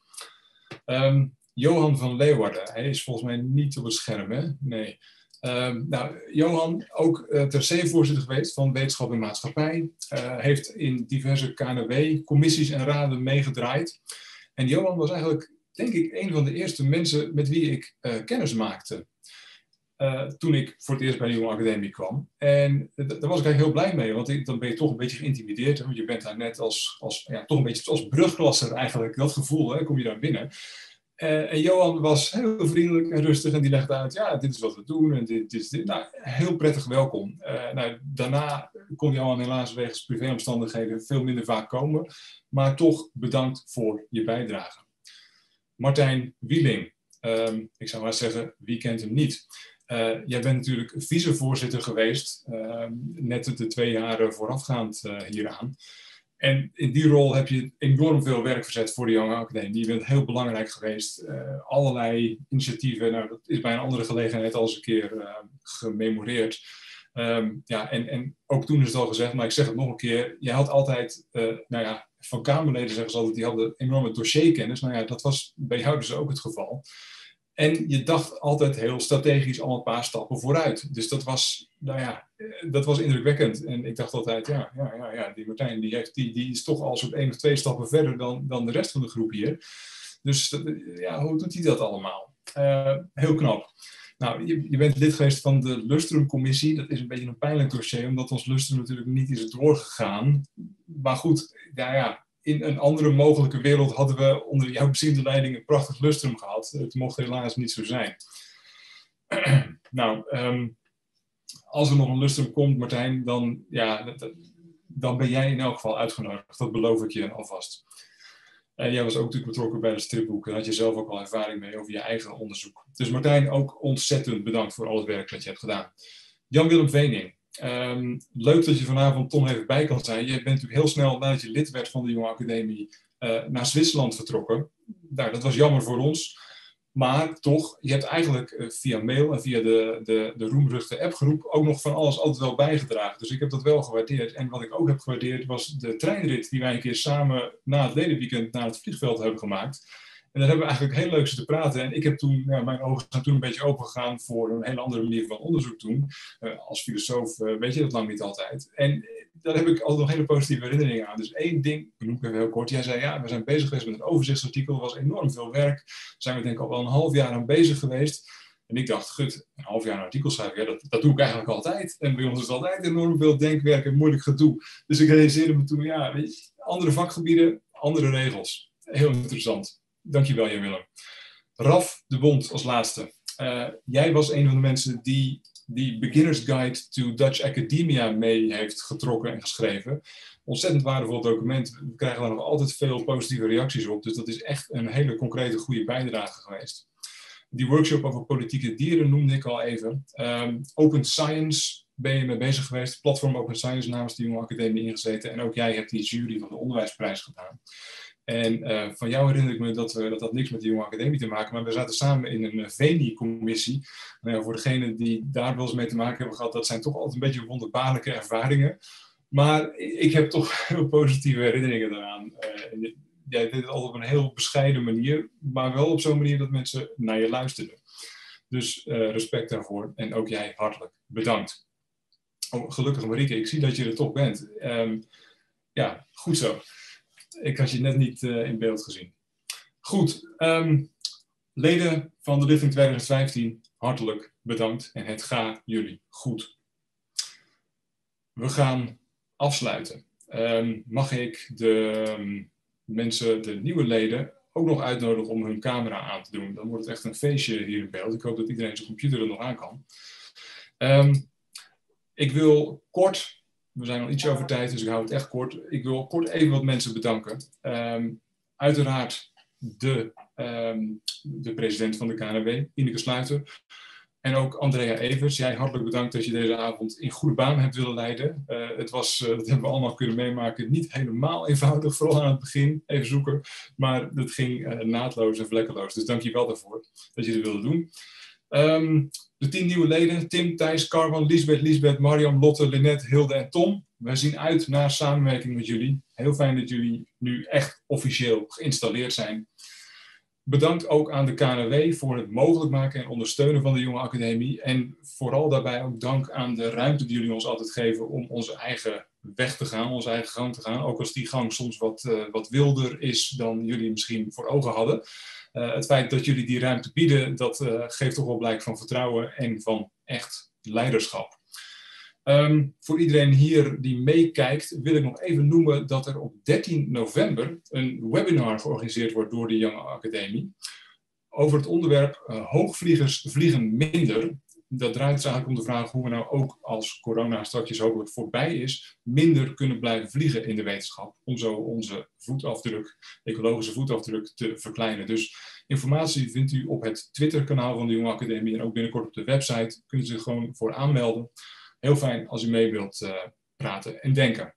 Um, Johan van Leeuwarden, hij is volgens mij niet op het scherm, hè? Nee. Um, nou, Johan, ook uh, ter C-voorzitter geweest van Wetenschap en Maatschappij. Uh, heeft in diverse KNW-commissies en raden meegedraaid. En Johan was eigenlijk, denk ik, een van de eerste mensen met wie ik kennis maakte. Toen ik voor het eerst bij de Jonge Academie kwam. En daar was ik eigenlijk heel blij mee, want dan ben je toch een beetje geïntimideerd. Want je bent daar net als, als ja, toch een beetje als brugklasser eigenlijk, dat gevoel, hè, kom je daar binnen. Uh, en Johan was heel vriendelijk en rustig en die legde uit, ja, dit is wat we doen en dit, is dit. Nou, heel prettig welkom. Uh, nou, daarna kon Johan helaas wegens privéomstandigheden veel minder vaak komen, maar toch bedankt voor je bijdrage. Martijn Wieling, um, ik zou maar zeggen, wie kent hem niet? Uh, jij bent natuurlijk vicevoorzitter geweest, uh, net de twee jaren voorafgaand hieraan. En in die rol heb je enorm veel werk verzet voor de Jonge Academie. Je bent heel belangrijk geweest. allerlei initiatieven, nou, dat is bij een andere gelegenheid al eens een keer gememoreerd. Um, ja, en, en ook toen is het al gezegd, maar ik zeg het nog een keer. Je had altijd, nou ja, van Kamerleden zeggen ze altijd, die hadden enorme dossierkennis. Nou ja, dat was bij jou dus ook het geval. En je dacht altijd heel strategisch al een paar stappen vooruit. Dus dat was, nou ja, dat was indrukwekkend. En ik dacht altijd, ja, ja, ja, ja die Martijn die heeft, die, die is toch al zo'n één of twee stappen verder dan, dan de rest van de groep hier. Dus ja, hoe doet hij dat allemaal? Uh, heel knap. Nou, je, je, bent lid geweest van de Lustrum-commissie. Dat is een beetje een pijnlijk dossier, omdat ons Lustrum natuurlijk niet is doorgegaan. Maar goed, ja, ja, in een andere mogelijke wereld hadden we onder jouw beziende leiding een prachtig lustrum gehad. Het mocht helaas niet zo zijn. nou, um, als er nog een lustrum komt, Martijn, dan, ja, dan ben jij in elk geval uitgenodigd. Dat beloof ik je alvast. En jij was ook natuurlijk betrokken bij de stripboeken. Daar had je zelf ook al ervaring mee over je eigen onderzoek. Dus Martijn, ook ontzettend bedankt voor al het werk dat je hebt gedaan. Jan-Willem Vening, Um, leuk dat je vanavond toch even bij kan zijn. Je bent natuurlijk heel snel nadat je lid werd van de Jonge Academie uh, naar Zwitserland vertrokken. Nou, dat was jammer voor ons. Maar toch, je hebt eigenlijk uh, via mail en via de, de, de roemruchte appgroep ook nog van alles altijd wel bijgedragen. Dus ik heb dat wel gewaardeerd. En wat ik ook heb gewaardeerd was de treinrit die wij een keer samen na het ledenweekend naar het vliegveld hebben gemaakt. En daar hebben we eigenlijk heel leuk zitten praten. En ik heb toen, ja, mijn ogen zijn toen een beetje opengegaan voor een hele andere manier van onderzoek doen. Uh, als filosoof uh, weet je dat lang niet altijd. En daar heb ik altijd nog hele positieve herinneringen aan. Dus één ding, ik noem ik even heel kort. Jij zei, ja, we zijn bezig geweest met een overzichtsartikel. Er was enorm veel werk. Daar zijn we denk ik al wel een half jaar aan bezig geweest. En ik dacht, gut, een half jaar een artikel schrijven, ja, dat, dat doe ik eigenlijk altijd. En bij ons is altijd enorm veel denkwerk en moeilijk gedoe. Dus ik realiseerde me toen, ja, weet je, andere vakgebieden, andere regels. Heel interessant. Dankjewel, Jan Willem. Raf de Bond als laatste. Uh, jij was een van de mensen die die Beginner's Guide to Dutch Academia mee heeft getrokken en geschreven. Ontzettend waardevol document. We krijgen daar nog altijd veel positieve reacties op. Dus dat is echt een hele concrete, goede bijdrage geweest. Die workshop over politieke dieren noemde ik al even. Um, Open Science ben je mee bezig geweest. Platform Open Science namens de Jonge Academie ingezeten. En ook jij hebt die jury van de onderwijsprijs gedaan. En uh, van jou herinner ik me dat we, dat had niks met de Jonge Academie te maken, maar we zaten samen in een VENI-commissie. Nou voor degenen die daar wel eens mee te maken hebben gehad, dat zijn toch altijd een beetje wonderbaarlijke ervaringen. Maar ik heb toch heel positieve herinneringen daaraan. Uh, jij deed het altijd op een heel bescheiden manier, maar wel op zo'n manier dat mensen naar je luisterden. Dus respect daarvoor en ook jij hartelijk bedankt. Oh, gelukkig Marieke, ik zie dat je er toch bent. Um, ja, goed zo. Ik had je net niet uh, in beeld gezien. Goed, um, leden van de Living 2015, hartelijk bedankt en het gaat jullie goed. We gaan afsluiten. Um, mag ik de mensen, de nieuwe leden, ook nog uitnodigen om hun camera aan te doen. Dan wordt het echt een feestje hier in beeld. Ik hoop dat iedereen zijn computer er nog aan kan. Ik wil kort, we zijn al iets over tijd, dus ik hou het echt kort. Ik wil kort even wat mensen bedanken. Um, uiteraard de, um, de president van de KNW, Ineke Sluiter. En ook Andrea Evers, jij hartelijk bedankt dat je deze avond in goede baan hebt willen leiden. Uh, het was, uh, dat hebben we allemaal kunnen meemaken, niet helemaal eenvoudig, vooral aan het begin, even zoeken. Maar het ging uh, naadloos en vlekkeloos. Dus dank je wel daarvoor dat je dit wilde doen. Um, de tien nieuwe leden, Tim, Thijs, Carvan, Lisbeth, Lisbeth, Mariam, Lotte, Linette, Hilde en Tom. Wij zien uit naar samenwerking met jullie. Heel fijn dat jullie nu echt officieel geïnstalleerd zijn. Bedankt ook aan de KNW voor het mogelijk maken en ondersteunen van de Jonge Academie. En vooral daarbij ook dank aan de ruimte die jullie ons altijd geven om onze eigen weg te gaan, onze eigen gang te gaan. Ook als die gang soms wat, uh, wat wilder is dan jullie misschien voor ogen hadden. Uh, het feit dat jullie die ruimte bieden, dat uh, geeft toch wel blijk van vertrouwen en van echt leiderschap. Um, voor iedereen hier die meekijkt, wil ik nog even noemen dat er op 13 november een webinar georganiseerd wordt door de Jonge Academie over het onderwerp uh, hoogvliegers vliegen minder. Dat draait dus eigenlijk om de vraag hoe we nou ook als corona straks hopelijk voorbij is, minder kunnen blijven vliegen in de wetenschap. Om zo onze voetafdruk, ecologische voetafdruk te verkleinen. Dus informatie vindt u op het Twitter-kanaal van de Jonge Academie en ook binnenkort op de website. Kunt u zich gewoon voor aanmelden. Heel fijn als u mee wilt uh, praten en denken.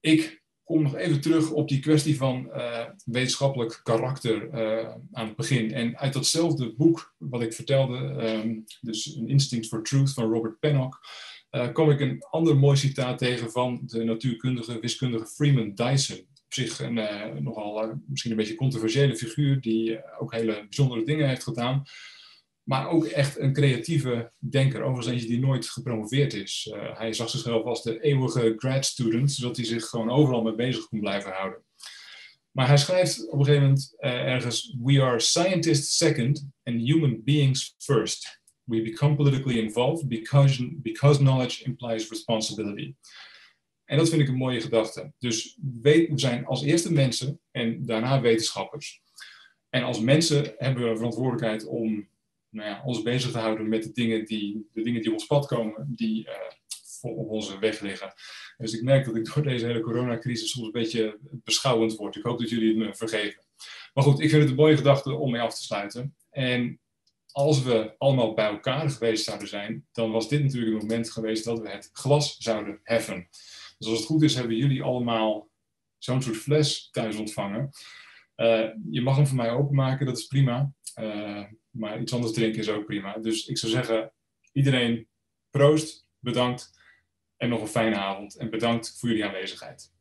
Ik kom nog even terug op die kwestie van uh, wetenschappelijk karakter uh, aan het begin. En uit datzelfde boek wat ik vertelde, um, dus An Instinct for Truth van Robert Pennock, uh, kom ik een ander mooi citaat tegen van de natuurkundige, wiskundige Freeman Dyson. Op zich een nogal misschien een beetje controversiële figuur die ook hele bijzondere dingen heeft gedaan. Maar ook echt een creatieve denker. Overigens eentje die nooit gepromoveerd is. Uh, hij zag zichzelf als de eeuwige grad student, zodat hij zich gewoon overal mee bezig kon blijven houden. Maar hij schrijft op een gegeven moment uh, ergens: We are scientists second and human beings first. We become politically involved because, because knowledge implies responsibility. En dat vind ik een mooie gedachte. Dus we zijn als eerste mensen en daarna wetenschappers. En als mensen hebben we verantwoordelijkheid om nou ja, ons bezig te houden met de dingen die, de dingen die op ons pad komen, die uh, op onze weg liggen. Dus ik merk dat ik door deze hele coronacrisis soms een beetje beschouwend word. Ik hoop dat jullie het me vergeven. Maar goed, ik vind het een mooie gedachte om mee af te sluiten. En als we allemaal bij elkaar geweest zouden zijn, dan was dit natuurlijk het moment geweest dat we het glas zouden heffen. Dus als het goed is, hebben jullie allemaal zo'n soort fles thuis ontvangen. Uh, je mag hem voor mij openmaken, dat is prima. Uh, maar iets anders drinken is ook prima. Dus ik zou zeggen, iedereen proost, bedankt en nog een fijne avond. En bedankt voor jullie aanwezigheid.